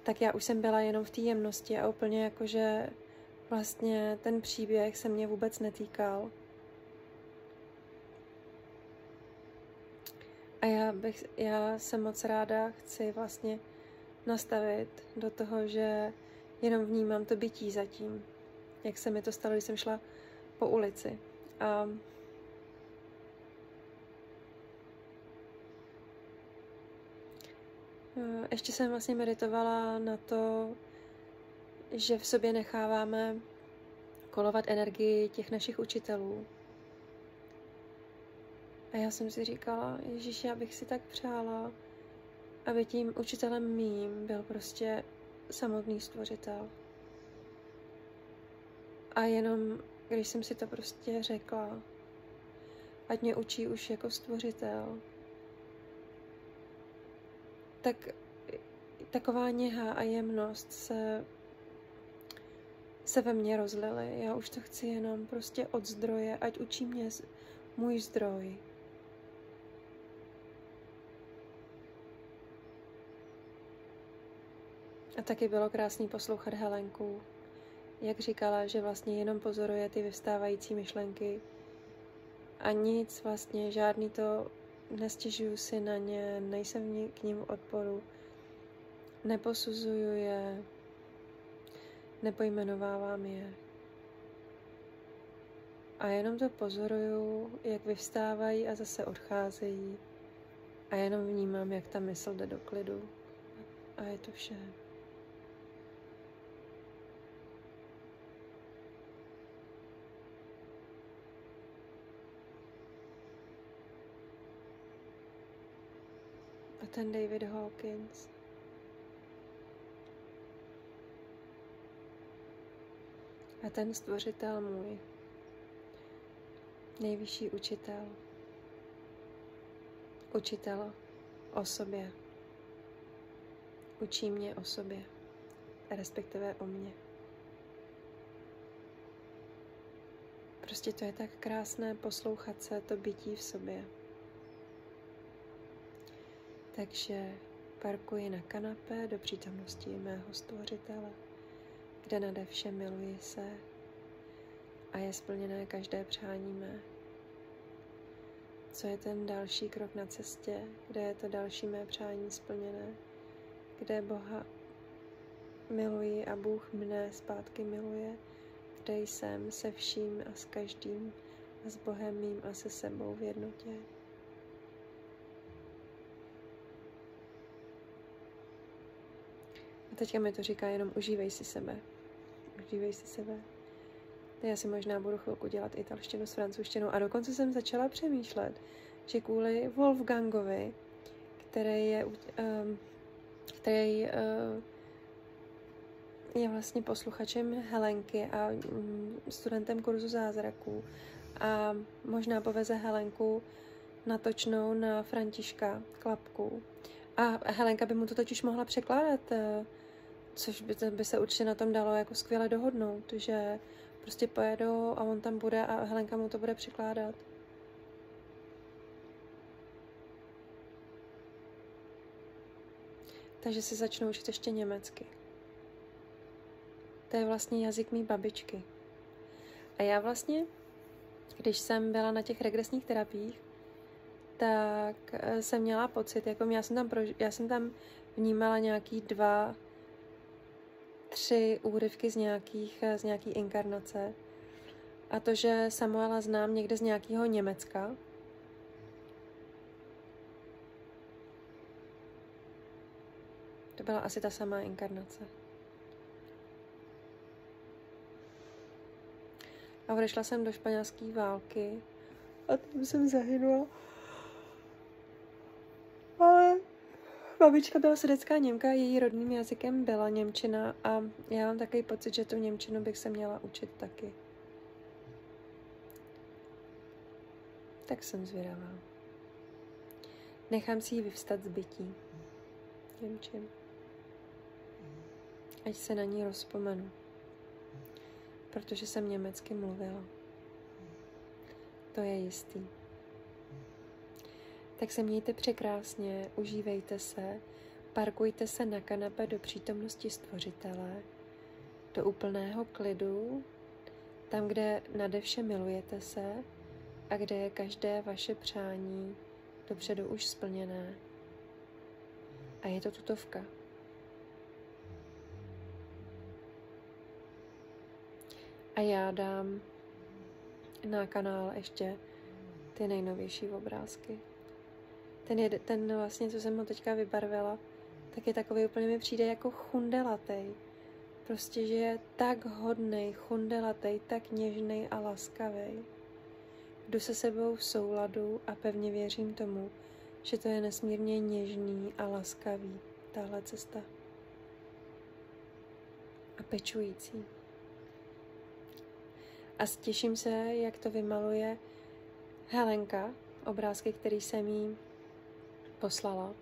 tak já už jsem byla jenom v té jemnosti a úplně jako, že vlastně ten příběh se mě vůbec netýkal. A já, bych, já jsem moc ráda, chci vlastně nastavit do toho, že jenom vnímám to bytí zatím. Jak se mi to stalo, když jsem šla po ulici. A ještě jsem vlastně meditovala na to, že v sobě necháváme kolovat energii těch našich učitelů. A já jsem si říkala, Ježíš, já bych si tak přála, aby tím učitelem mým byl prostě samotný stvořitel. A jenom, když jsem si to prostě řekla, ať mě učí už jako stvořitel, tak taková něha a jemnost se se ve mně rozlily. Já už to chci jenom prostě od zdroje, ať učí mě můj zdroj. A taky bylo krásný poslouchat Helenku, jak říkala, že vlastně jenom pozoruje ty vyvstávající myšlenky a nic vlastně, žádný to, nestěžuju si na ně, nejsem k ním odporu, neposuzuju je, nepojmenovávám je. A jenom to pozoruju, jak vyvstávají a zase odcházejí. A jenom vnímám, jak ta mysl jde do klidu. A je to vše. Ten David Hawkins. A ten stvořitel můj, nejvyšší učitel, učitel o sobě, učí mě o sobě, respektive o mě. Prostě to je tak krásné poslouchat se to bytí v sobě. Takže parkuji na kanapé do přítomnosti mého stvořitele, kde nade vše miluji se a je splněné každé přání mé. Co je ten další krok na cestě, kde je to další mé přání splněné, kde Boha miluji a Bůh mne zpátky miluje, kde jsem se vším a s každým a s Bohem mým a se sebou v jednotě. Teďka mi to říká jenom užívej si sebe. Užívej si sebe. Já si možná budu chvilku dělat italštinu s francouzštinou a dokonce jsem začala přemýšlet, že kvůli Wolfgangovi, který je, um, který uh, je vlastně posluchačem Helenky a um, studentem kurzu zázraků a možná poveze Helenku natočnou na Františka Klapku. A Helenka by mu to totiž mohla překládat uh, což by, by se určitě na tom dalo jako skvěle dohodnout, že prostě pojedou a on tam bude a Helenka mu to bude přikládat. Takže si začnu učit ještě německy. To je vlastně jazyk mý babičky. A já vlastně, když jsem byla na těch regresních terapiích, tak eh, jsem měla pocit, jako já jsem tam, prož- já jsem tam vnímala nějaký dva tři úryvky z, nějakých, z nějaký inkarnace. A to, že Samuela znám někde z nějakého Německa, to byla asi ta samá inkarnace. A odešla jsem do španělské války a tam jsem zahynula. Ale Babička byla srdecká Němka, její rodným jazykem byla Němčina a já mám takový pocit, že tu Němčinu bych se měla učit taky. Tak jsem zvědavá. Nechám si ji vyvstat z bytí. Němčin. Ať se na ní rozpomenu. Protože jsem německy mluvila. To je jistý. Tak se mějte překrásně, užívejte se, parkujte se na kanape do přítomnosti stvořitele, do úplného klidu, tam, kde nade vše milujete se a kde je každé vaše přání dopředu už splněné. A je to tutovka. A já dám na kanál ještě ty nejnovější obrázky. Ten, je, ten vlastně, co jsem ho teďka vybarvila, tak je takový úplně mi přijde jako chundelatej. Prostě, že je tak hodnej, chundelatej, tak něžnej a laskavý. Jdu se sebou v souladu a pevně věřím tomu, že to je nesmírně něžný a laskavý, tahle cesta. A pečující. A těším se, jak to vymaluje Helenka, obrázky, který jsem jí poslala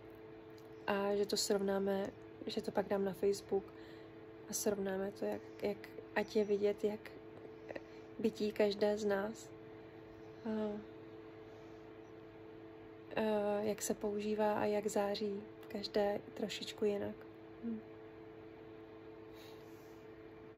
a že to srovnáme, že to pak dám na Facebook a srovnáme to, jak, jak ať je vidět, jak bytí každé z nás, uh, uh, jak se používá a jak září každé trošičku jinak. Hm.